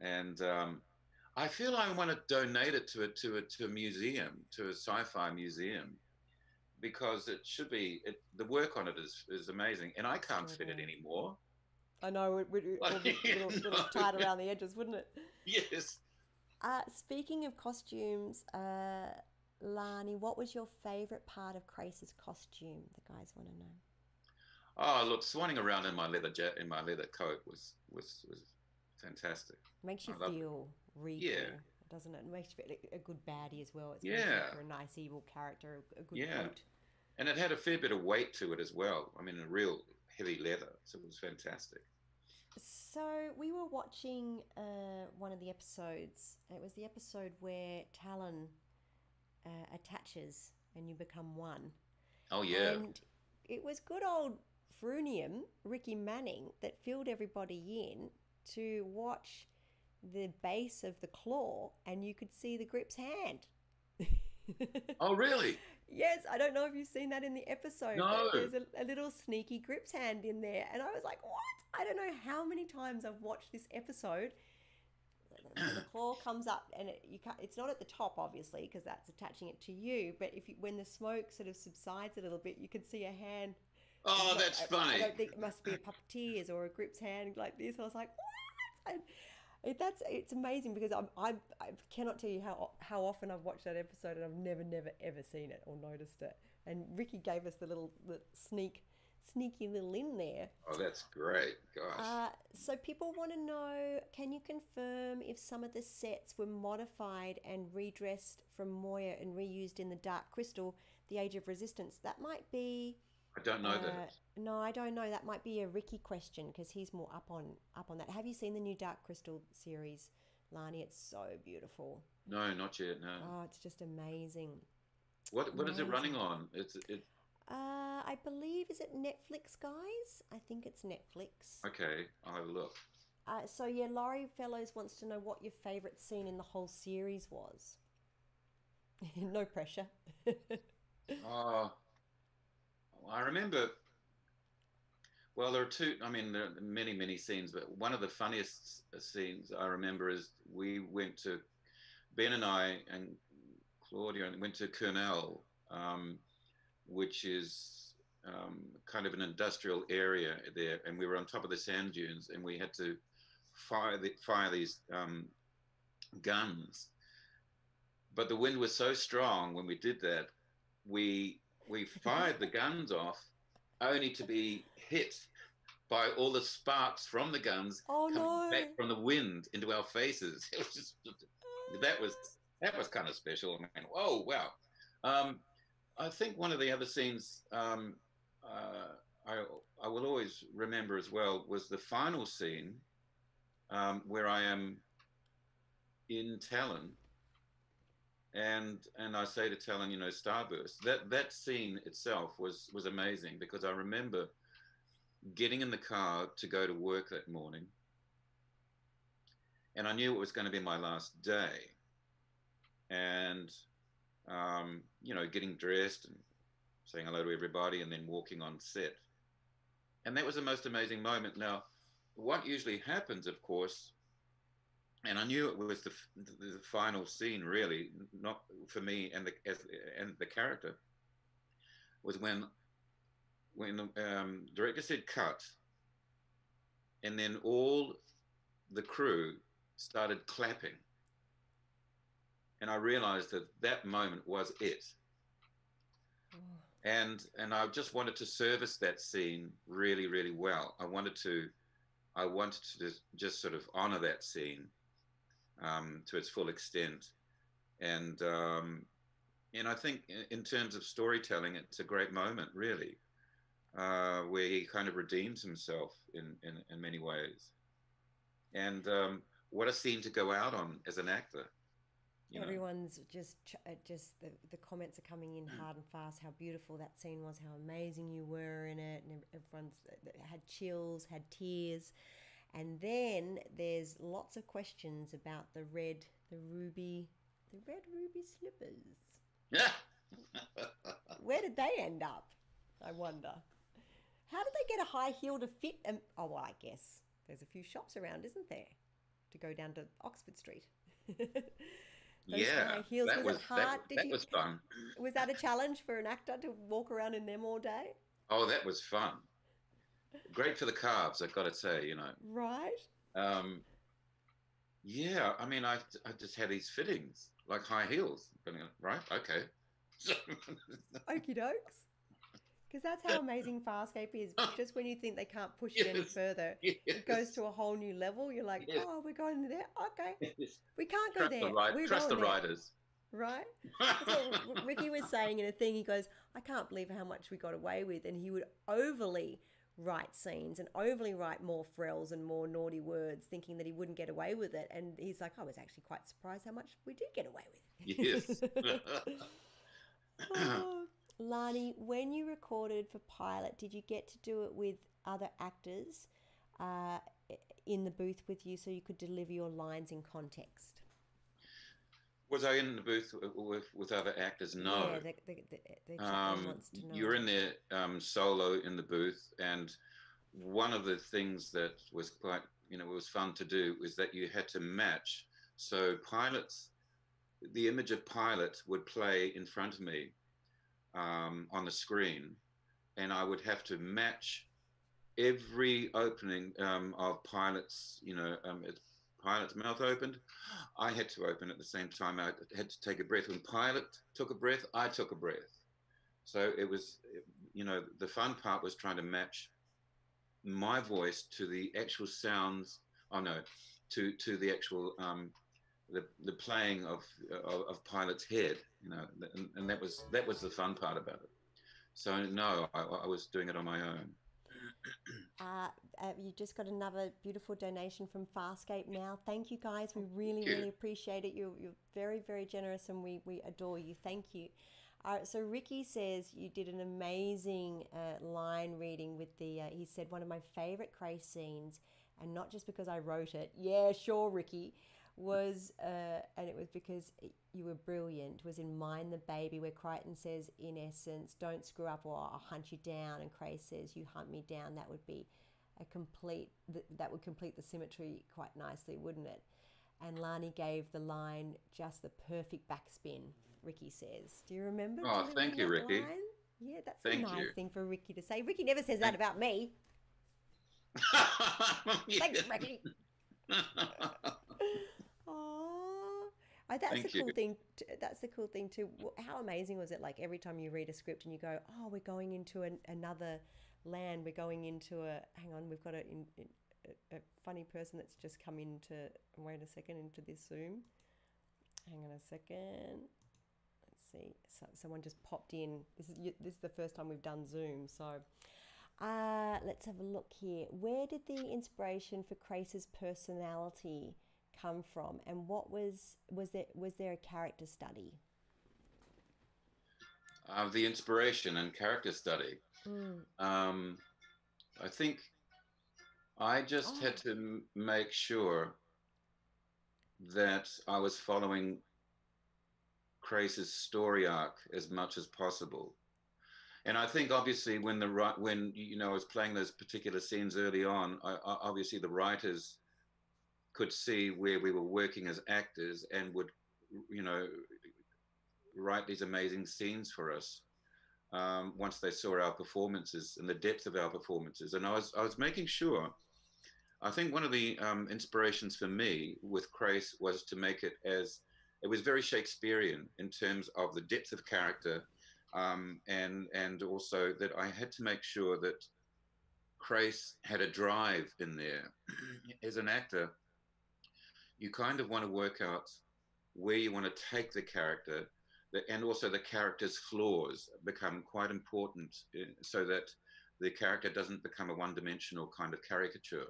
and um, I feel I want to donate it to a to a to a museum, to a sci-fi museum, because it should be it, the work on it is is amazing, and I can't fit it anymore. I know it would, be a little, tight around the edges, wouldn't it? Yes. Uh, speaking of costumes, uh, Lani, what was your favourite part of Crais's costume? The guys want to know. Oh, look, swanning around in my leather jet in my leather coat was was was fantastic. Makes you love it. Regal, Yeah. doesn't it? It makes you feel like a good baddie as well. It's Yeah. for a nice evil character, a a good Yeah. coat. And it had a fair bit of weight to it as well. I mean, a real heavy leather, so it was fantastic. So we were watching uh, one of the episodes. It was the episode where Talyn uh, attaches and you become one. Oh yeah. And it was good old Frunium, Ricky Manning, that filled everybody in to watch the base of the claw and you could see the grip's hand. Oh really? Yes, I don't know if you've seen that in the episode. No. There's a, a little sneaky grips hand in there. And I was like, what? I don't know how many times I've watched this episode. The claw comes up and it, you can't, it's not at the top, obviously, because that's attaching it to you. But if you, when the smoke sort of subsides a little bit, you can see a hand. Oh, that's I- I, don't think it must be a puppeteer's or a grip's hand like this. I was like, what? And it, that's it's amazing because I'm, I'm I cannot tell you how how often I've watched that episode and I've never never ever seen it or noticed it. And Ricky gave us the little the sneak sneaky little in there. Oh, that's great. Gosh. Uh, so people want to know: Can you confirm if some of the sets were modified and redressed from Moya and reused in the Dark Crystal, the Age of Resistance? That might be I don't know Uh, that. no, I don't know. That might be a Ricky question because he's more up on up on that. Have you seen the new Dark Crystal series, Lani? It's so beautiful. No, not yet. No. Oh, it's just amazing. what what is it running on? It's it. Uh, I believe is it Netflix, guys? I think it's Netflix. Okay, I'll have a look. Uh, so yeah, Laurie Fellows wants to know what your favorite scene in the whole series was. no pressure. Oh, I remember. Well, there are two. I mean, there are many, many scenes, but one of the funniest scenes I remember is we went to Ben and I and Claudia and went to Kurnell, um, which is um, kind of an industrial area there, and we were on top of the sand dunes, and we had to fire the, fire these um, guns. But the wind was so strong when we did that, we we fired the guns off, only to be hit by all the sparks from the guns oh coming no! back from the wind into our faces. It was just that was that was kind of special. I mean, whoa, wow. Um, I think one of the other scenes um, uh, I I will always remember as well was the final scene um, where I am in Talyn, and and I say to Talyn, you know, Starburst. That that scene itself was was amazing because I remember getting in the car to go to work that morning, and I knew it was going to be my last day, and um, you know, getting dressed and saying hello to everybody, and then walking on set, and that was the most amazing moment. Now, what usually happens, of course, and I knew it was the, the, the final scene, really, not for me and the as, and the character, was when when the um, director said cut, and then all the crew started clapping, and I realized that that moment was it. Oh, and and I just wanted to service that scene really really well. I wanted to I wanted to just, just sort of honor that scene um, to its full extent, and um, and I think in, terms of storytelling, it's a great moment really, uh, where he kind of redeems himself in in, in many ways, and um, what a scene to go out on as an actor. you know. Everyone's just, uh, just the, the comments are coming in hard and fast. How beautiful that scene was, how amazing you were in it, and everyone's uh, had chills, had tears, and then there's lots of questions about the red, the ruby, the red ruby slippers. Yeah. Where did they end up? I wonder. How did they get a high heel to fit? Um, oh, well, I guess there's a few shops around, isn't there, to go down to Oxford Street. Yeah, heels. that was, was hard? that, Did that you, was fun. was that a challenge for an actor to walk around in them all day? Oh, that was fun. Great for the calves, I've got to say. You know, Right. um, yeah. I mean, I I just had these fittings like high heels, right? Okay. Okie dokes. Because that's how amazing Farscape is. Just when you think they can't push it any Yes. further, it goes to a whole new level. You're like, Yes. oh, we're going there. Okay, we can't go trust there. the we're trust the there. riders. Right? That's what R- Ricky was saying in a thing. He goes, I can't believe how much we got away with. And he would overly write scenes and overly write more frills and more naughty words, thinking that he wouldn't get away with it. And he's like, I was actually quite surprised how much we did get away with. yes. Oh, Lani, when you recorded for Pilot, did you get to do it with other actors uh, in the booth with you so you could deliver your lines in context? Was I in the booth with, with other actors? No. Yeah, the, the, the, the um, wants to know. you were in there um, solo in the booth, and one of the things that was quite, you know, was fun to do was that you had to match. So pilots, the image of pilot would play in front of me um, on the screen, and I would have to match every opening um, of pilots. You know, um, it's pilot's mouth opened. I had to open at the same time. I had to take a breath. When pilot took a breath, I took a breath. So it was, you know, the fun part was trying to match my voice to the actual sounds. Oh no, to to the actual um, the the playing of of, of pilot's head. You know, and, and that was that was the fun part about it. So no, I, I was doing it on my own. Uh, uh, you just got another beautiful donation from Farscape now. Thank you guys. We really, really appreciate it. You're, you're very, very generous and we, we adore you. Thank you. All right, so Ricky says you did an amazing uh, line reading with the, uh, he said, one of my favorite Crais scenes, and not just because I wrote it. Yeah, sure, Ricky was, uh, and it was because you were brilliant, was in Mind the Baby, where Crichton says, in essence, don't screw up or I'll hunt you down. And Crais says, you hunt me down. That would be a complete, that would complete the symmetry quite nicely, wouldn't it? And Lani gave the line just the perfect backspin, Ricky says. Do you remember? Oh, Do thank you, Ricky. line? Yeah, that's Thank a nice you. thing for Ricky to say. Ricky never says that about me. Thanks, Ricky. Oh, that's Thank the cool you. thing. t- That's the cool thing too. How amazing was it? Like every time you read a script and you go, "Oh, we're going into an, another land. We're going into a." Hang on, we've got a, in, a, a funny person that's just come into. Wait a second, into this Zoom. Hang on a second. Let's see. So, someone just popped in. This is this is the first time we've done Zoom, so. Uh, let's have a look here. Where did the inspiration for Crais's personality come from, and what was was there was there a character study? Uh, the inspiration and character study. Um, I think I just had Oh. to m- make sure that I was following Crais's story arc as much as possible. And I think obviously when the right when you know I was playing those particular scenes early on, I, I, obviously the writers could see where we were working as actors and would you know write these amazing scenes for us um, once they saw our performances and the depth of our performances. And I was I was making sure. I think one of the um, inspirations for me with Crais was to make it as it was very Shakespearean in terms of the depth of character, um, and and also that I had to make sure that Crais had a drive in there. as an actor, you kind of want to work out where you want to take the character and also the character's flaws become quite important so that the character doesn't become a one-dimensional kind of caricature.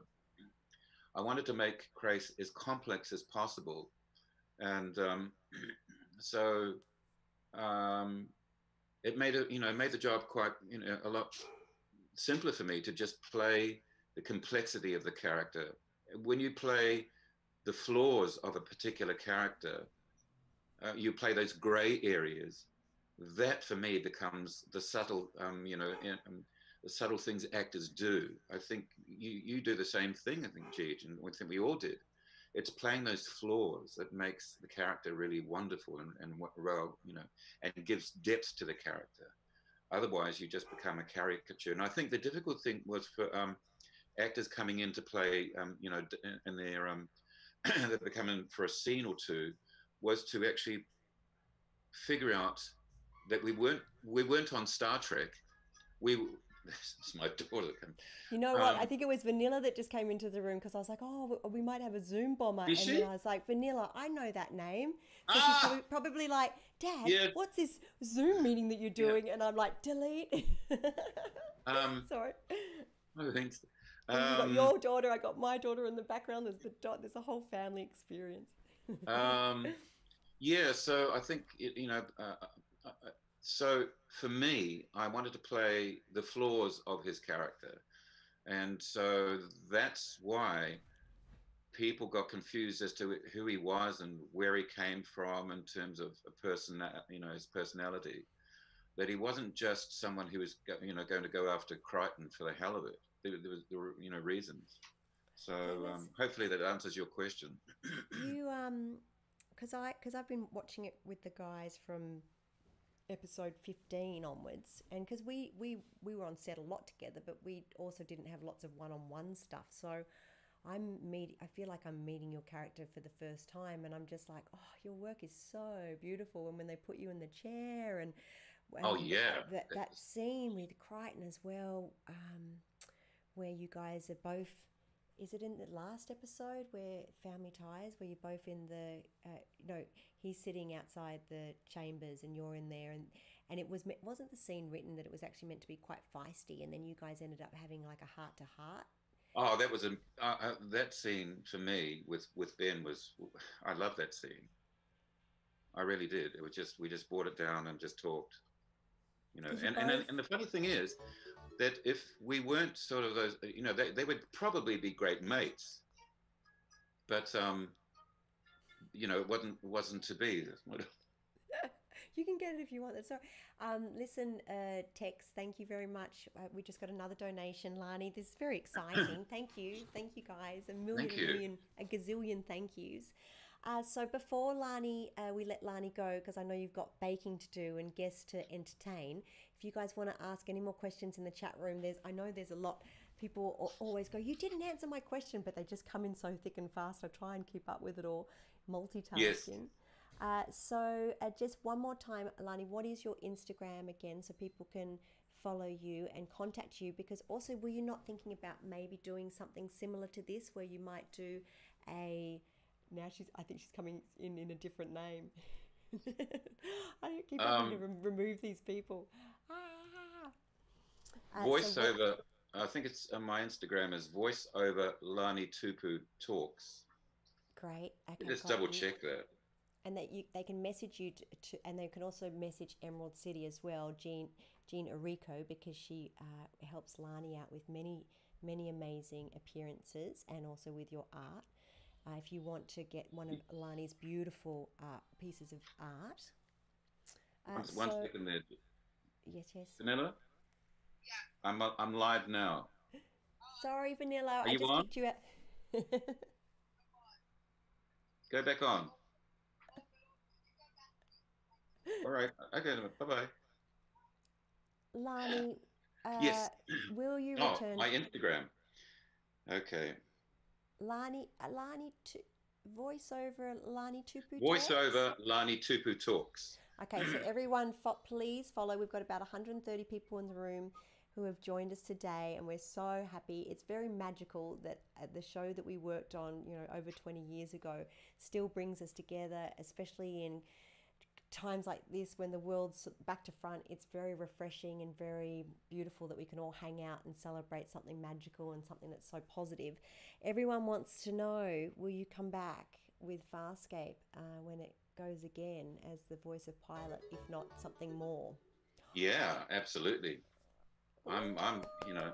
I wanted to make Crais as complex as possible, and um, so um, it made it you know made the job quite you know a lot simpler for me to just play the complexity of the character. When you play the flaws of a particular character, uh, you play those gray areas. That for me becomes the subtle, um, you know, in- um, the subtle things actors do. I think you you do the same thing. I think, Gigi, and I think we all did. It's playing those flaws that makes the character really wonderful and and what well, you know, and gives depth to the character. Otherwise, you just become a caricature. And I think the difficult thing was for um, actors coming in to play, um, you know, in their um, that were coming for a scene or two, was to actually figure out that we weren't we weren't on Star Trek. We this is my daughter. You know what? I Um, think it was Vanilla that just came into the room because I was like, oh, we- might have a Zoom bomber. Is and she? then I was like, Vanilla, I know that name. So she's Ah! probably, probably like, Dad, Yeah. what's this Zoom meeting that you're doing? And I'm like, delete. Um, Sorry. I think. And you got Um, your daughter, I got my daughter in the background. There's the dot. There's a whole family experience. um, yeah, so I think it, you know. Uh, uh, uh, so for me, I wanted to play the flaws of his character, and so that's why people got confused as to who he was and where he came from in terms of a person, you know, his personality. That he wasn't just someone who was, you know, going to go after Crichton for the hell of it. There, there was, there were, you know, reasons. So um, hopefully that answers your question. you um because i because i've been watching it with the guys from episode 15 onwards and because we we we were on set a lot together but we also didn't have lots of one-on-one stuff so i'm meet i feel like i'm meeting your character for the first time and i'm just like oh your work is so beautiful and when they put you in the chair and Oh, yeah. that, that scene with crichton as well um where you guys are both is it in the last episode where family ties where you're both in the uh, no he's sitting outside the chambers and you're in there and and it was wasn't the scene written that it was actually meant to be quite feisty, and then you guys ended up having like a heart to heart. Oh, that was a uh, uh, that scene for me with with Ben was I love that scene. I really did. It was just we just brought it down and just talked, you know. You And and and the funny thing is that if we weren't sort of those, you know, they they would probably be great mates, but um, you know, it wasn't wasn't to be. You can get it if you want. That's all. Um, listen, uh, Tex, thank you very much. Uh, we just got another donation, Lani. This is very exciting. thank you. Thank you, guys. A million, a million, a gazillion thank yous. Uh, so before Lani, uh, we let Lani go because I know you've got baking to do and guests to entertain. If you guys want to ask any more questions in the chat room, there's I know there's a lot. People always go, "You didn't answer my question," but they just come in so thick and fast. I try and keep up with it all, multitasking. Uh, so, uh, just one more time, Lani, what is your Instagram again so people can follow you and contact you? Because also, were you not thinking about maybe doing something similar to this where you might do a. Now she's, I think she's coming in in a different name. I keep having to Um, rem- remove these people. Ah. Uh, so what- voiceover. I think it's on my Instagram is voiceover Lani Tupu talks. Great. Okay, Just got double you. check that. and that you they can message you to, to and they can also message Emerald City as well, Jean Jean Orico, because she uh, helps Lani out with many many amazing appearances and also with your art. Uh, if you want to get one of Lani's beautiful uh, pieces of art, uh, One, one so- second there, yes, yes. Vanilla. Yeah. I'm I'm live now. Sorry, Vanilla, I you just on? kicked you out. Go back on. All right. Okay. Bye bye. Lani, uh, Yes. will you Oh, return? my Instagram. Okay. Lani, Lani, to, voiceover Lani Tupu. Talks? Voiceover Lani Tupu talks. Okay, so everyone, fo- please follow. We've got about 130 people in the room who have joined us today, and we're so happy. It's very magical that uh, the show that we worked on, you know, over 20 years ago, still brings us together, especially in times like this when the world's back to front. It's very refreshing and very beautiful that we can all hang out and celebrate something magical and something that's so positive. Everyone wants to know: Will you come back with Farscape uh, when it goes again as the voice of Pilot, if not something more? Yeah, absolutely. I'm I'm you know,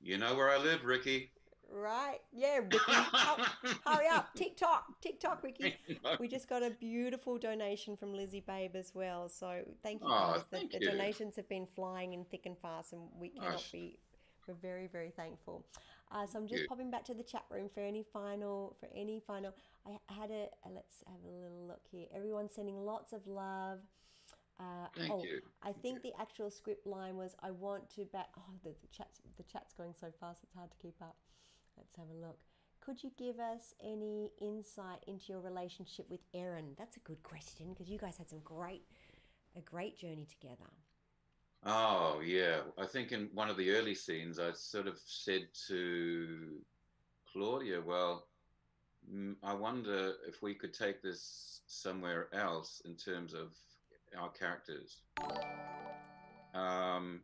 you know where I live, Ricky. Right? Yeah, Ricky. hur- hurry up! TikTok, TikTok, Ricky. We just got a beautiful donation from Lizzie Babe as well. So thank you guys. The, thank the you. donations have been flying in thick and fast, and we cannot be. We're very very thankful. Uh, so I'm just you. popping back to the chat room for any final for any final. I had a uh, let's have a little look here. Everyone's sending lots of love. Uh, Thank oh, you. I think the actual script line was, "I want to back." Oh, the, the chat's the chat's going so fast; it's hard to keep up. Let's have a look. Could you give us any insight into your relationship with Aeryn? That's a good question because you guys had some great, a great journey together. Oh yeah, I think in one of the early scenes, I sort of said to Claudia, "Well, I wonder if we could take this somewhere else in terms of our characters." Um,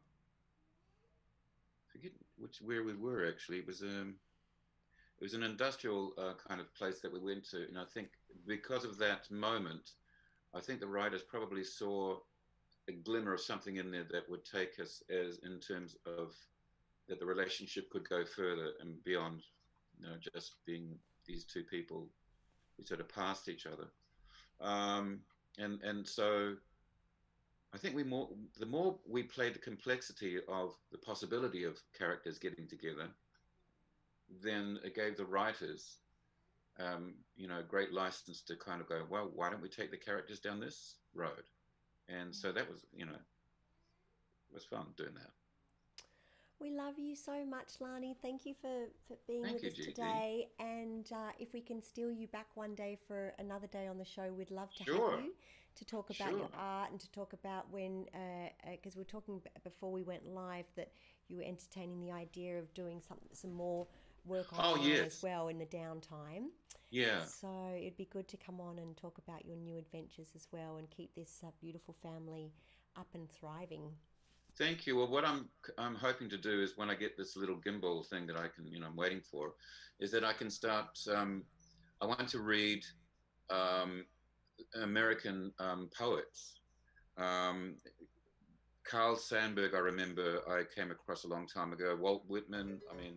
forget which where we were actually. It was um, it was an industrial uh, kind of place that we went to, and I think because of that moment, I think the writers probably saw a glimmer of something in there that would take us as in terms of that the relationship could go further and beyond, you know, just being these two people who sort of passed each other. Um, and and so I think we more the more we played the complexity of the possibility of characters getting together, then it gave the writers um, you know, great license to kind of go, well, why don't we take the characters down this road? And so that was, you know, it was fun doing that. We love you so much, Lani. Thank you for, for being Thank with you, us Gigi. today. And uh, if we can steal you back one day for another day on the show, we'd love to Sure. have you to talk about your art and to talk about when, because we were talking before we went live that you were entertaining the idea of doing some some more work on Oh, yes. as well in the downtime. Yeah. So it'd be good to come on and talk about your new adventures as well and keep this uh, beautiful family up and thriving. Thank you. Well, what I'm I'm hoping to do is when I get this little gimbal thing that I can, you know, I'm waiting for, is that I can start. Um, I want to read um, American um, poets. Um, Carl Sandburg, I remember I came across a long time ago. Walt Whitman. I mean,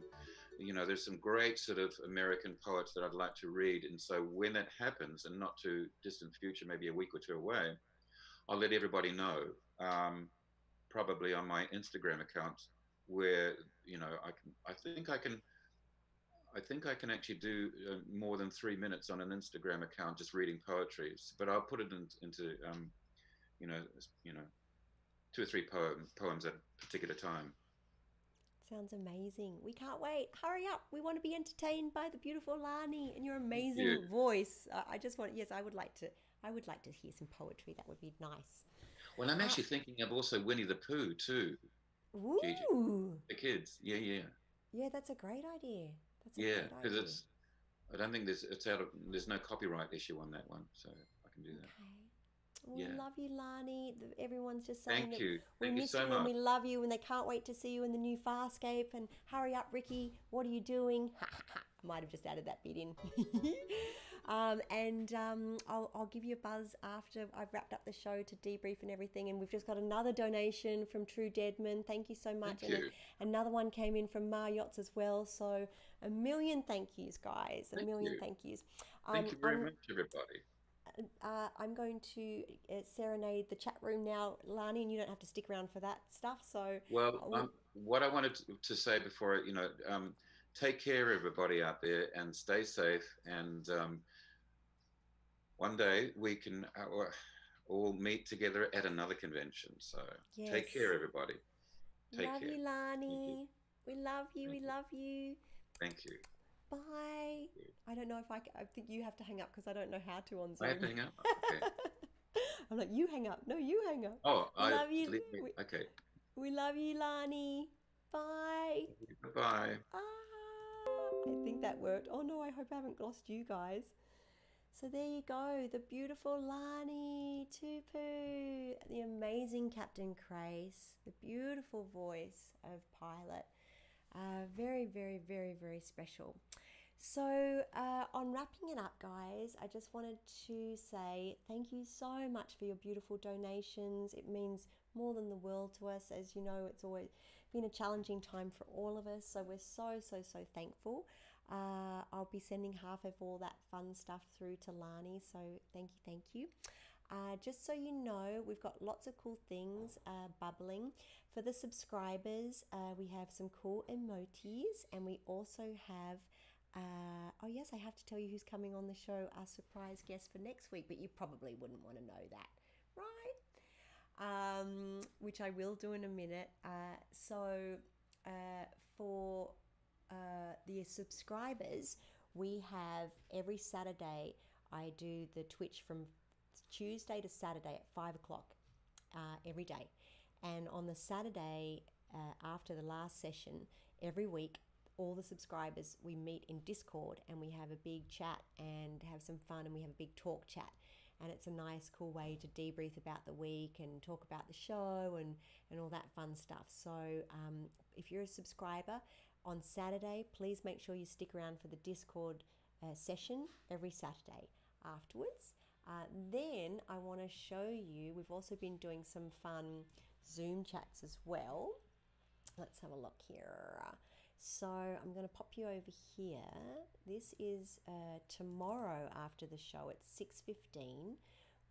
you know, there's some great sort of American poets that I'd like to read. And so when that happens, and not too distant future, maybe a week or two away, I'll let everybody know. Um, probably on my Instagram account, where you know I can. I think I can. I think I can actually do uh, more than three minutes on an Instagram account just reading poetry. But I'll put it in, into, um, you know, you know, two or three poem, poems at a particular time. Sounds amazing. We can't wait. Hurry up. We want to be entertained by the beautiful Lani and your amazing you. voice. I just want, yes, I would like to. I would like to hear some poetry. That would be nice. Well, I'm ah. actually thinking of also Winnie the Pooh too. Ooh. Gigi. The kids. Yeah, yeah. Yeah, that's a great idea. That's a yeah, because it's. I don't think there's it's out of there's no copyright issue on that one, so I can do that. Okay. We Yeah. love you, Lani. Everyone's just saying Thank that you. we Thank you miss so you and we love you and they can't wait to see you in the new Farscape and hurry up, Ricky. What are you doing? I might have just added that bit in. um, and um, I'll, I'll give you a buzz after I've wrapped up the show to debrief and everything. And we've just got another donation from True Deadman. Thank you so much. Thank and a- you. another one came in from Mar Yachts as well. So a million thank yous, guys. A Thank million you. thank yous. Thank Um, you very I'm- much, everybody. Uh, I'm going to uh, serenade the chat room now, Lani, and you don't have to stick around for that stuff. So, Well, um, what I wanted to, say before, you know, um, take care, everybody out there, and stay safe. And um, one day we can uh, all meet together at another convention. So take care, everybody. Take love care. you, Lani. We love you. We Thank you. love you. Thank you. Bye. I don't know if I. I think you have to hang up because I don't know how to on Zoom. I have to hang up. Okay. I'm like, you hang up. No, you hang up. Oh, I Love you. delete me. We- Okay. We love you, Lani. Bye. Bye. Ah, I think that worked. Oh no, I hope I haven't lost you guys. So there you go, the beautiful Lani Tupu, the amazing Captain Crais, the beautiful voice of Pilot. Uh, very, very, very, very special. So, uh, on wrapping it up, guys, I just wanted to say thank you so much for your beautiful donations. It means more than the world to us. As you know, it's always been a challenging time for all of us. So, we're so, so, so thankful. Uh, I'll be sending half of all that fun stuff through to Lani. So, thank you, thank you. Uh, just so you know, we've got lots of cool things uh, bubbling. For the subscribers, uh, we have some cool emojis, and we also have. Uh, oh yes, I have to tell you who's coming on the show, our surprise guest for next week, but you probably wouldn't want to know that, right? Um, which I will do in a minute. Uh, so uh, for uh, the subscribers, we have every Saturday. I do the Twitch from Tuesday to Saturday at five o'clock uh, every day, and on the Saturday uh, after the last session, every week, all the subscribers we meet in Discord and we have a big chat and have some fun and we have a big talk chat. And it's a nice, cool way to debrief about the week and talk about the show and, and all that fun stuff. So, um, if you're a subscriber on Saturday, please make sure you stick around for the Discord uh, session every Saturday afterwards. Uh, then I want to show you, we've also been doing some fun Zoom chats as well. Let's have a look here. So I'm going to pop you over here. This is uh, tomorrow after the show at 6:15.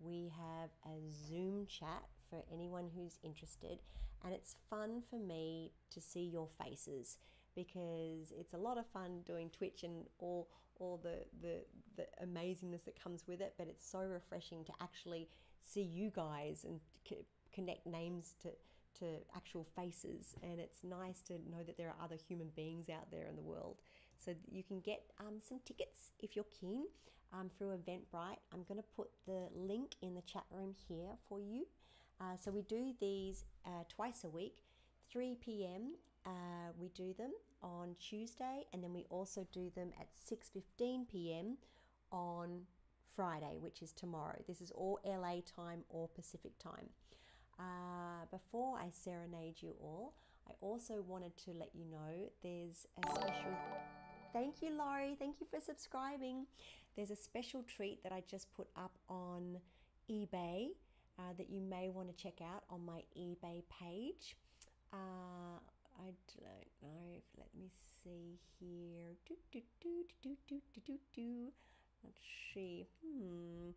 We have a Zoom chat for anyone who's interested, and it's fun for me to see your faces because it's a lot of fun doing Twitch and all all the the the amazingness that comes with it. But it's so refreshing to actually see you guys and connect names to to actual faces and it's nice to know that there are other human beings out there in the world. So you can get um, some tickets if you're keen um, through eventbrite. I'm going to put the link in the chat room here for you. Uh, so we do these uh, twice a week 3 p.m uh, we do them on tuesday and then we also do them at 6.15 p.m on friday which is tomorrow. This is all la time or pacific time Uh, before I serenade you all, I also wanted to let you know there's a special. Thank you, Laurie. Thank you for subscribing. There's a special treat that I just put up on eBay uh, that you may want to check out on my eBay page. Uh, I don't know. If, let me see here. Do, do, do, do, do, do, do, do. Let's see. Hmm.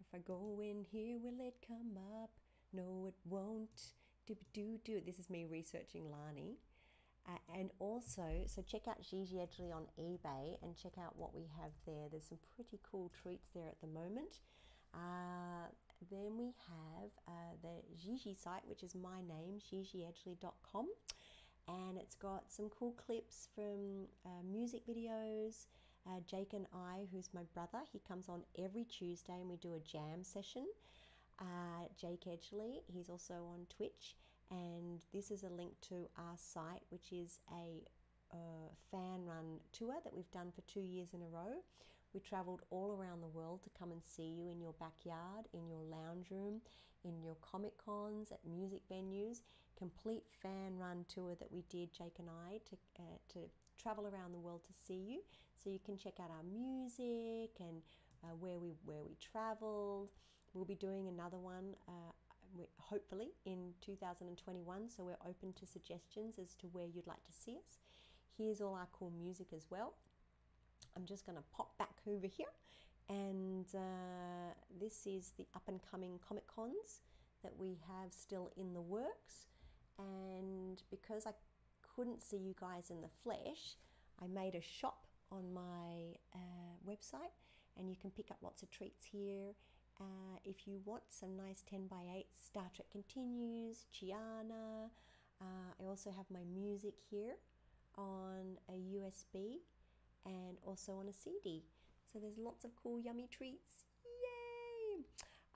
If I go in here, will it come up? No, it won't. Do, do, do. This is me researching Lani. Uh, and also, so check out Gigi Edgley on eBay and check out what we have there. There's some pretty cool treats there at the moment. Uh, then we have uh, the Gigi site, which is my name, gigiedgley.com. And it's got some cool clips from uh, music videos. Uh, Jake and I, who's my brother, he comes on every Tuesday and we do a jam session. Uh, Jake Edgley, he's also on Twitch. And this is a link to our site, which is a uh, fan run tour that we've done for two years in a row. We traveled all around the world to come and see you in your backyard, in your lounge room, in your comic cons, at music venues. Complete fan run tour that we did, Jake and I, to, uh, to travel around the world to see you. So you can check out our music and uh, where we where we traveled. We'll be doing another one. Uh, hopefully in 2021 so we're open to suggestions as to where you'd like to see us. Here's all our cool music as well. I'm just going to pop back over here. And uh, this is the up and coming Comic Cons that we have still in the works. And because I couldn't see you guys in the flesh I made a shop on my uh, website. And you can pick up lots of treats here uh, if you want some nice 10 by 8 Star Trek Continues, Chiana, uh, I also have my music here on a USB and also on a CD. So there's lots of cool yummy treats. Yay!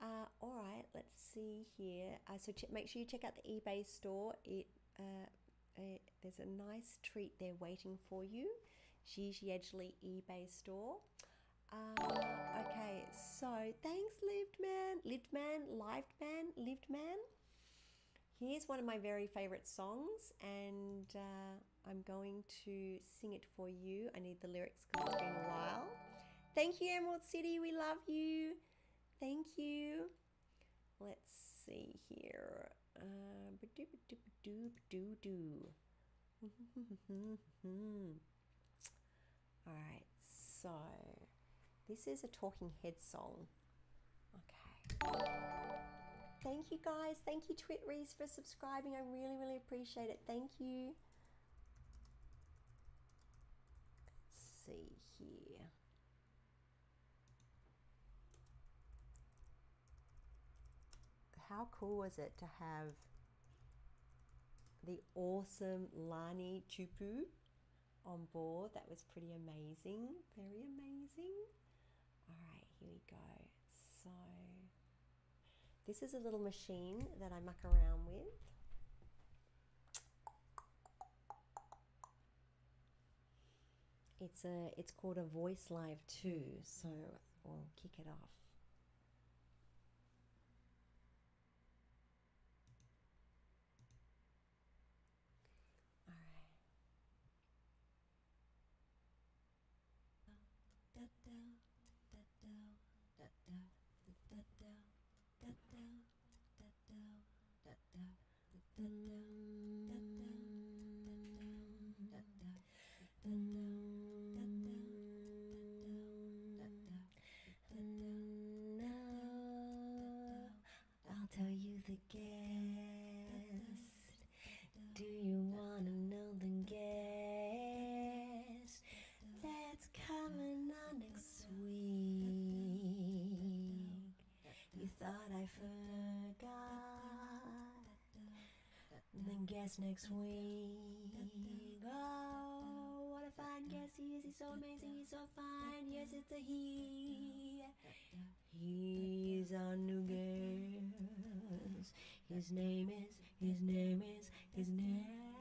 Uh, all right, let's see here. Uh, so ch- make sure you check out the eBay store. It, uh, it, there's a nice treat there waiting for you. Gigi Edgley eBay store. Uh, okay, so thanks, Lived Man, Lived Man, Lived Man, Lived Man. Here's one of my very favorite songs, and uh, I'm going to sing it for you. I need the lyrics because it's been a while. Thank you, Emerald City. We love you. Thank you. Let's see here. Uh, All right, so. This is a Talking Head song. Okay. Thank you guys. Thank you, Twitrees, for subscribing. I really, really appreciate it. Thank you. Let's see here. How cool was it to have the awesome Lani Tupu on board? That was pretty amazing. Very amazing. Here we go. So this is a little machine that I muck around with. It's a it's called a Voice Live 2, so we'll kick it off. da. Guest next week. Oh, what a fine guest he is. He's so amazing. He's so fine. Yes, it's a he. He's our new guest. His name is, his name is, his name is.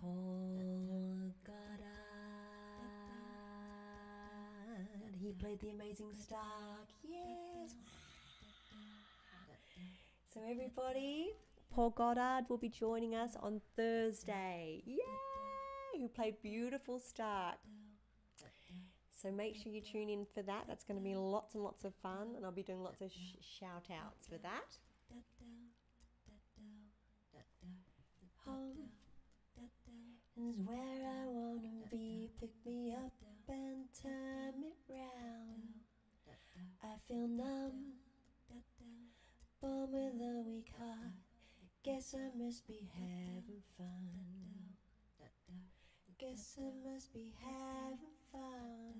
Paul Goddard. he played the amazing Stark. Yes. So everybody, Paul Goddard will be joining us on Thursday. Yay! Who played beautiful Stark. So make sure you tune in for that. That's going to be lots and lots of fun, and I'll be doing lots of sh- shout outs for that. Home is where I wanna be. Pick me up and turn round. I feel numb, born with a weak heart. Guess I must be having fun. Guess I must be having fun.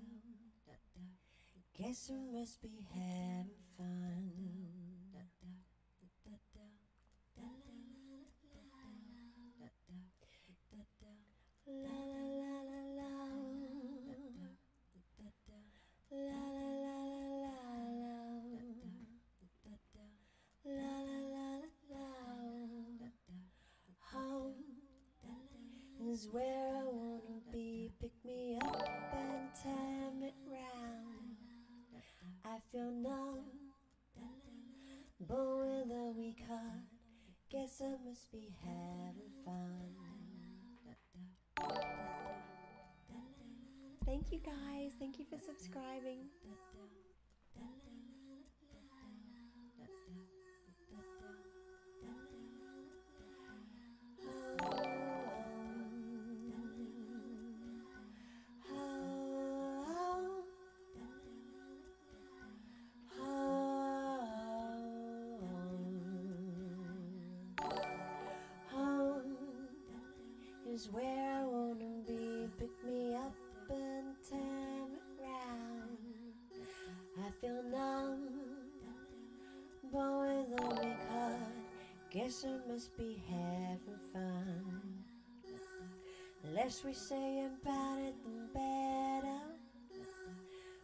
Guess I must be having fun. La la la la is where I wanna be. Pick me up and turn it round. I feel numb, but with a weak heart. Guess I must be having fun. Thank you guys. Thank you for subscribing. I must be having fun. Less we say about it, the better.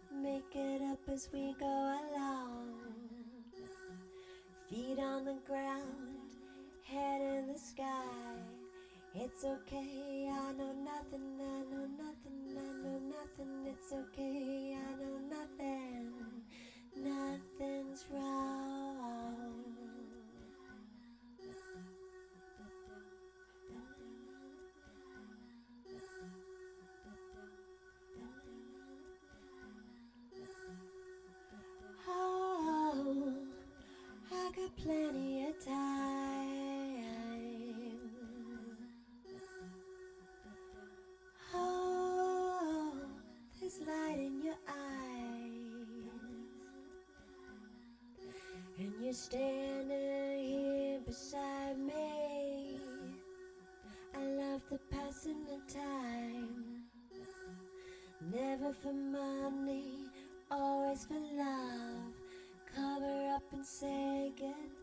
Make it up as we go along. Feet on the ground, head in the sky. It's okay, standing here beside me. I love the passing of time, never for money, always for love. Cover up and say goodnight,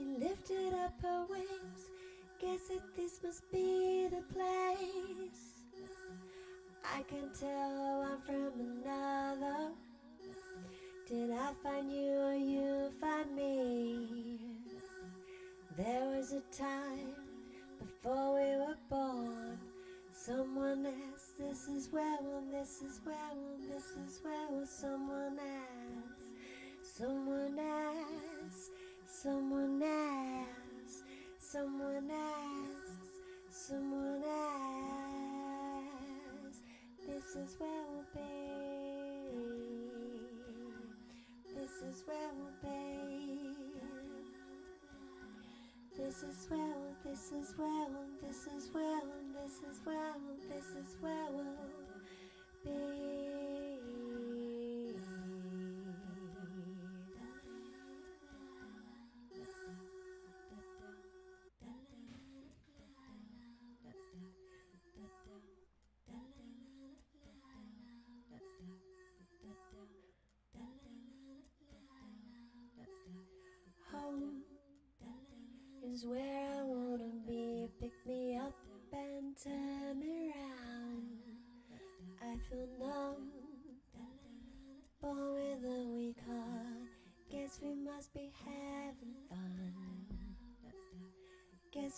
she lifted up her wings. Guess that this must be the place. I can tell I'm from another. Did I find you or you find me? There was a time before we were born. Someone asked, This is where will, this is where will, This is we'll, this is we'll, this is well, this is well, this is we'll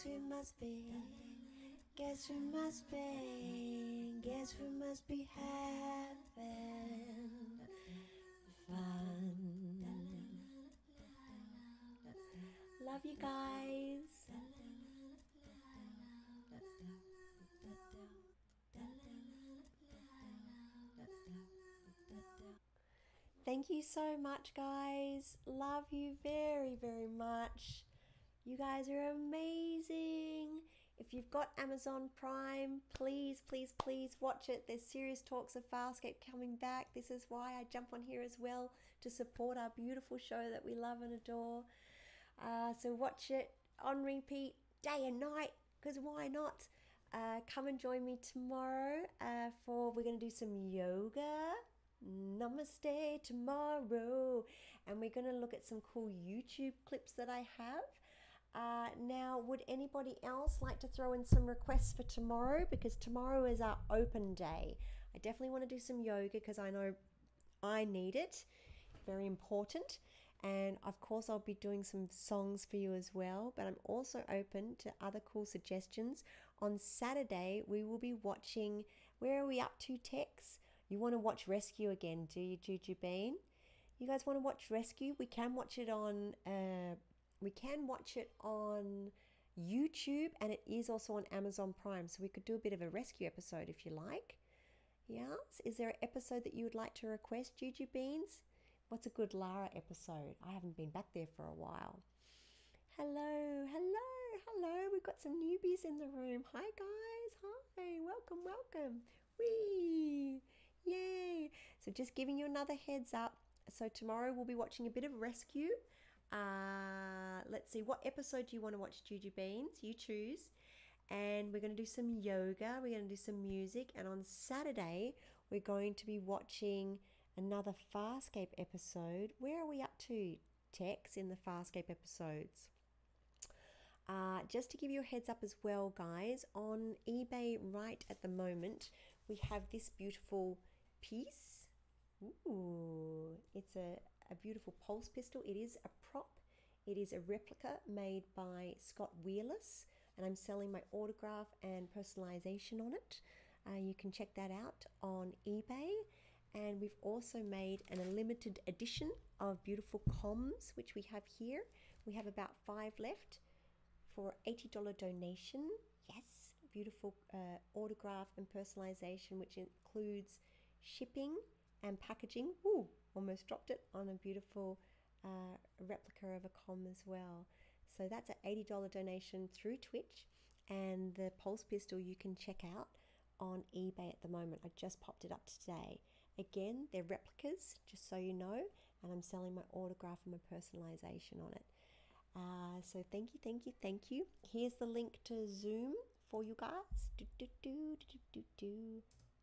Guess we must be, guess we must be, guess we must be having fun. Love you guys. Thank you so much, guys. Love you very, very much. You guys are amazing. If you've got Amazon Prime, please, please, please watch it. There's serious talks of Farscape coming back. This is why I jump on here as well to support our beautiful show that we love and adore. Uh, so watch it on repeat day and night because why not? Uh, come and join me tomorrow uh, for we're going to do some yoga. Namaste tomorrow, and we're going to look at some cool YouTube clips that I have. Uh, now, would anybody else like to throw in some requests for tomorrow? Because tomorrow is our open day. I definitely want to do some yoga because I know I need it. Very important. And of course, I'll be doing some songs for you as well. But I'm also open to other cool suggestions. On Saturday, we will be watching Where Are We Up to Tex? You want to watch Rescue again, do you, Juju Bean? You guys want to watch Rescue? We can watch it on. Uh, we can watch it on YouTube, and it is also on Amazon Prime. So we could do a bit of a rescue episode if you like. Yes. Is there an episode that you would like to request, Juju Beans? What's a good Lara episode? I haven't been back there for a while. Hello, hello, hello. We've got some newbies in the room. Hi, guys. Hi. Welcome, welcome. Wee. Yay! So, just giving you another heads up. So, tomorrow we'll be watching a bit of Rescue. Uh, let's see, what episode do you want to watch, Juju Beans? You choose. And we're going to do some yoga, we're going to do some music. And on Saturday, we're going to be watching another Farscape episode. Where are we up to, Tex, in the Farscape episodes? Uh, just to give you a heads up as well, guys, on eBay right at the moment, we have this beautiful piece. Ooh, it's a, a beautiful pulse pistol. It is a prop. It is a replica made by Scott Wheeless, and I'm selling my autograph and personalization on it. Uh, you can check that out on eBay. And we've also made an, unlimited edition of beautiful comms, which we have here. We have about five left for $80 donation. Yes, beautiful uh, autograph and personalization, which includes shipping and packaging. Ooh, almost dropped it on a beautiful uh, replica of a com as well. So that's an $80 donation through Twitch. And the Pulse Pistol you can check out on eBay at the moment. I just popped it up today. Again, they're replicas, just so you know, and I'm selling my autograph and my personalization on it. Uh, so thank you, thank you, thank you. Here's the link to Zoom for you guys. Do, do, do, do, do, do.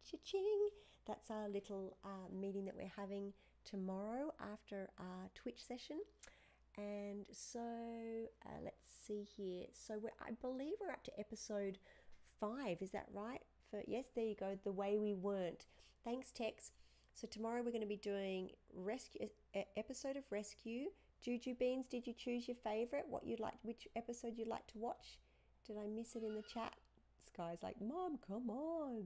Cha-ching. That's our little uh, meeting that we're having tomorrow after our Twitch session. And so uh, let's see here. So I believe we're up to episode five. Is that right? For yes, there you go. The way we weren't. Thanks, Tex. So tomorrow we're going to be doing rescue episode of Rescue. Juju Beans, did you choose your favorite? What you'd like? Which episode you'd like to watch? Did I miss it in the chat? Guy's like, Mom, come on.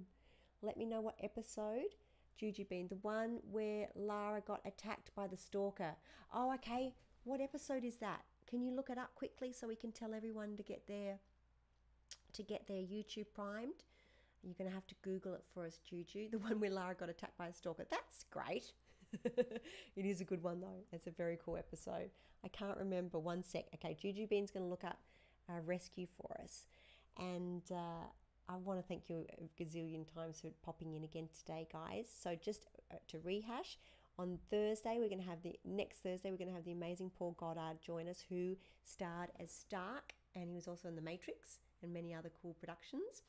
Let me know what episode. Juju Bean, the one where Lara got attacked by the stalker. Oh, okay. What episode is that? Can you look it up quickly so we can tell everyone to get their to get their YouTube primed? You're going to have to Google it for us, Juju. The one where Lara got attacked by a stalker. That's great. it is a good one, though. It's a very cool episode. I can't remember. One sec. Okay, Juju Bean's going to look up uh, Rescue for us. And uh, I want to thank you a gazillion times for popping in again today, guys. So, just uh, to rehash, on Thursday, we're going to have the next Thursday, we're going to have the amazing Paul Goddard join us, who starred as Stark and he was also in The Matrix and many other cool productions.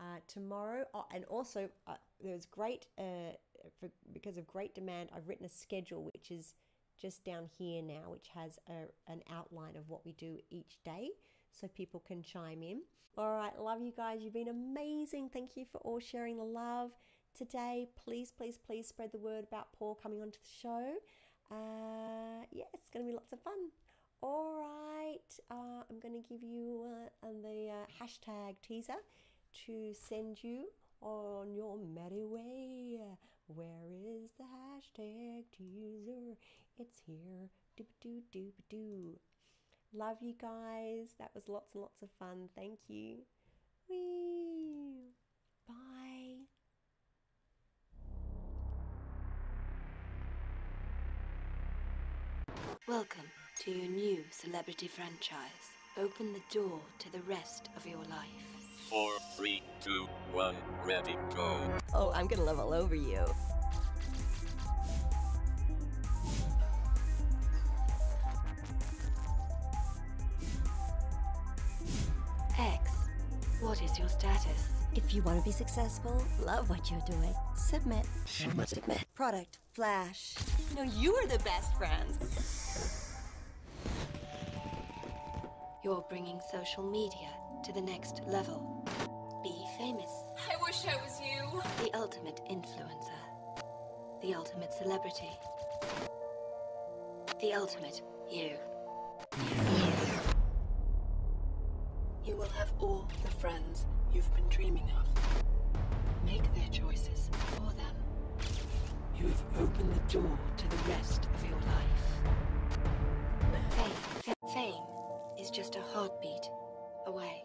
Uh, tomorrow, oh, and also uh, there's great uh, for, because of great demand. I've written a schedule which is just down here now, which has a, an outline of what we do each day, so people can chime in. All right, love you guys. You've been amazing. Thank you for all sharing the love. today. Please, please, please spread the word about Paul coming onto the show. Uh, yeah, it's going to be lots of fun. All right, uh, I'm going to give you uh, the uh, hashtag teaser to send you on your merry way. Where is the hashtag teaser? It's here. Doop doo doop doo. Love you guys. That was lots and lots of fun. Thank you. Wee. Bye. Welcome to your new celebrity franchise. Open the door to the rest of your life. Four, three, two, one, ready, go. Oh, I'm gonna level over you. Is your status? If you want to be successful, love what you're doing, submit. Submit. Product, flash. No, you are the best friends. You're bringing social media to the next level. Be famous. I wish I was you. The ultimate influencer. The ultimate celebrity. The ultimate you. You. Will have all the friends you've been dreaming of. Make their choices for them. You've opened the door to the rest of your life. Fame, fame is just a heartbeat away.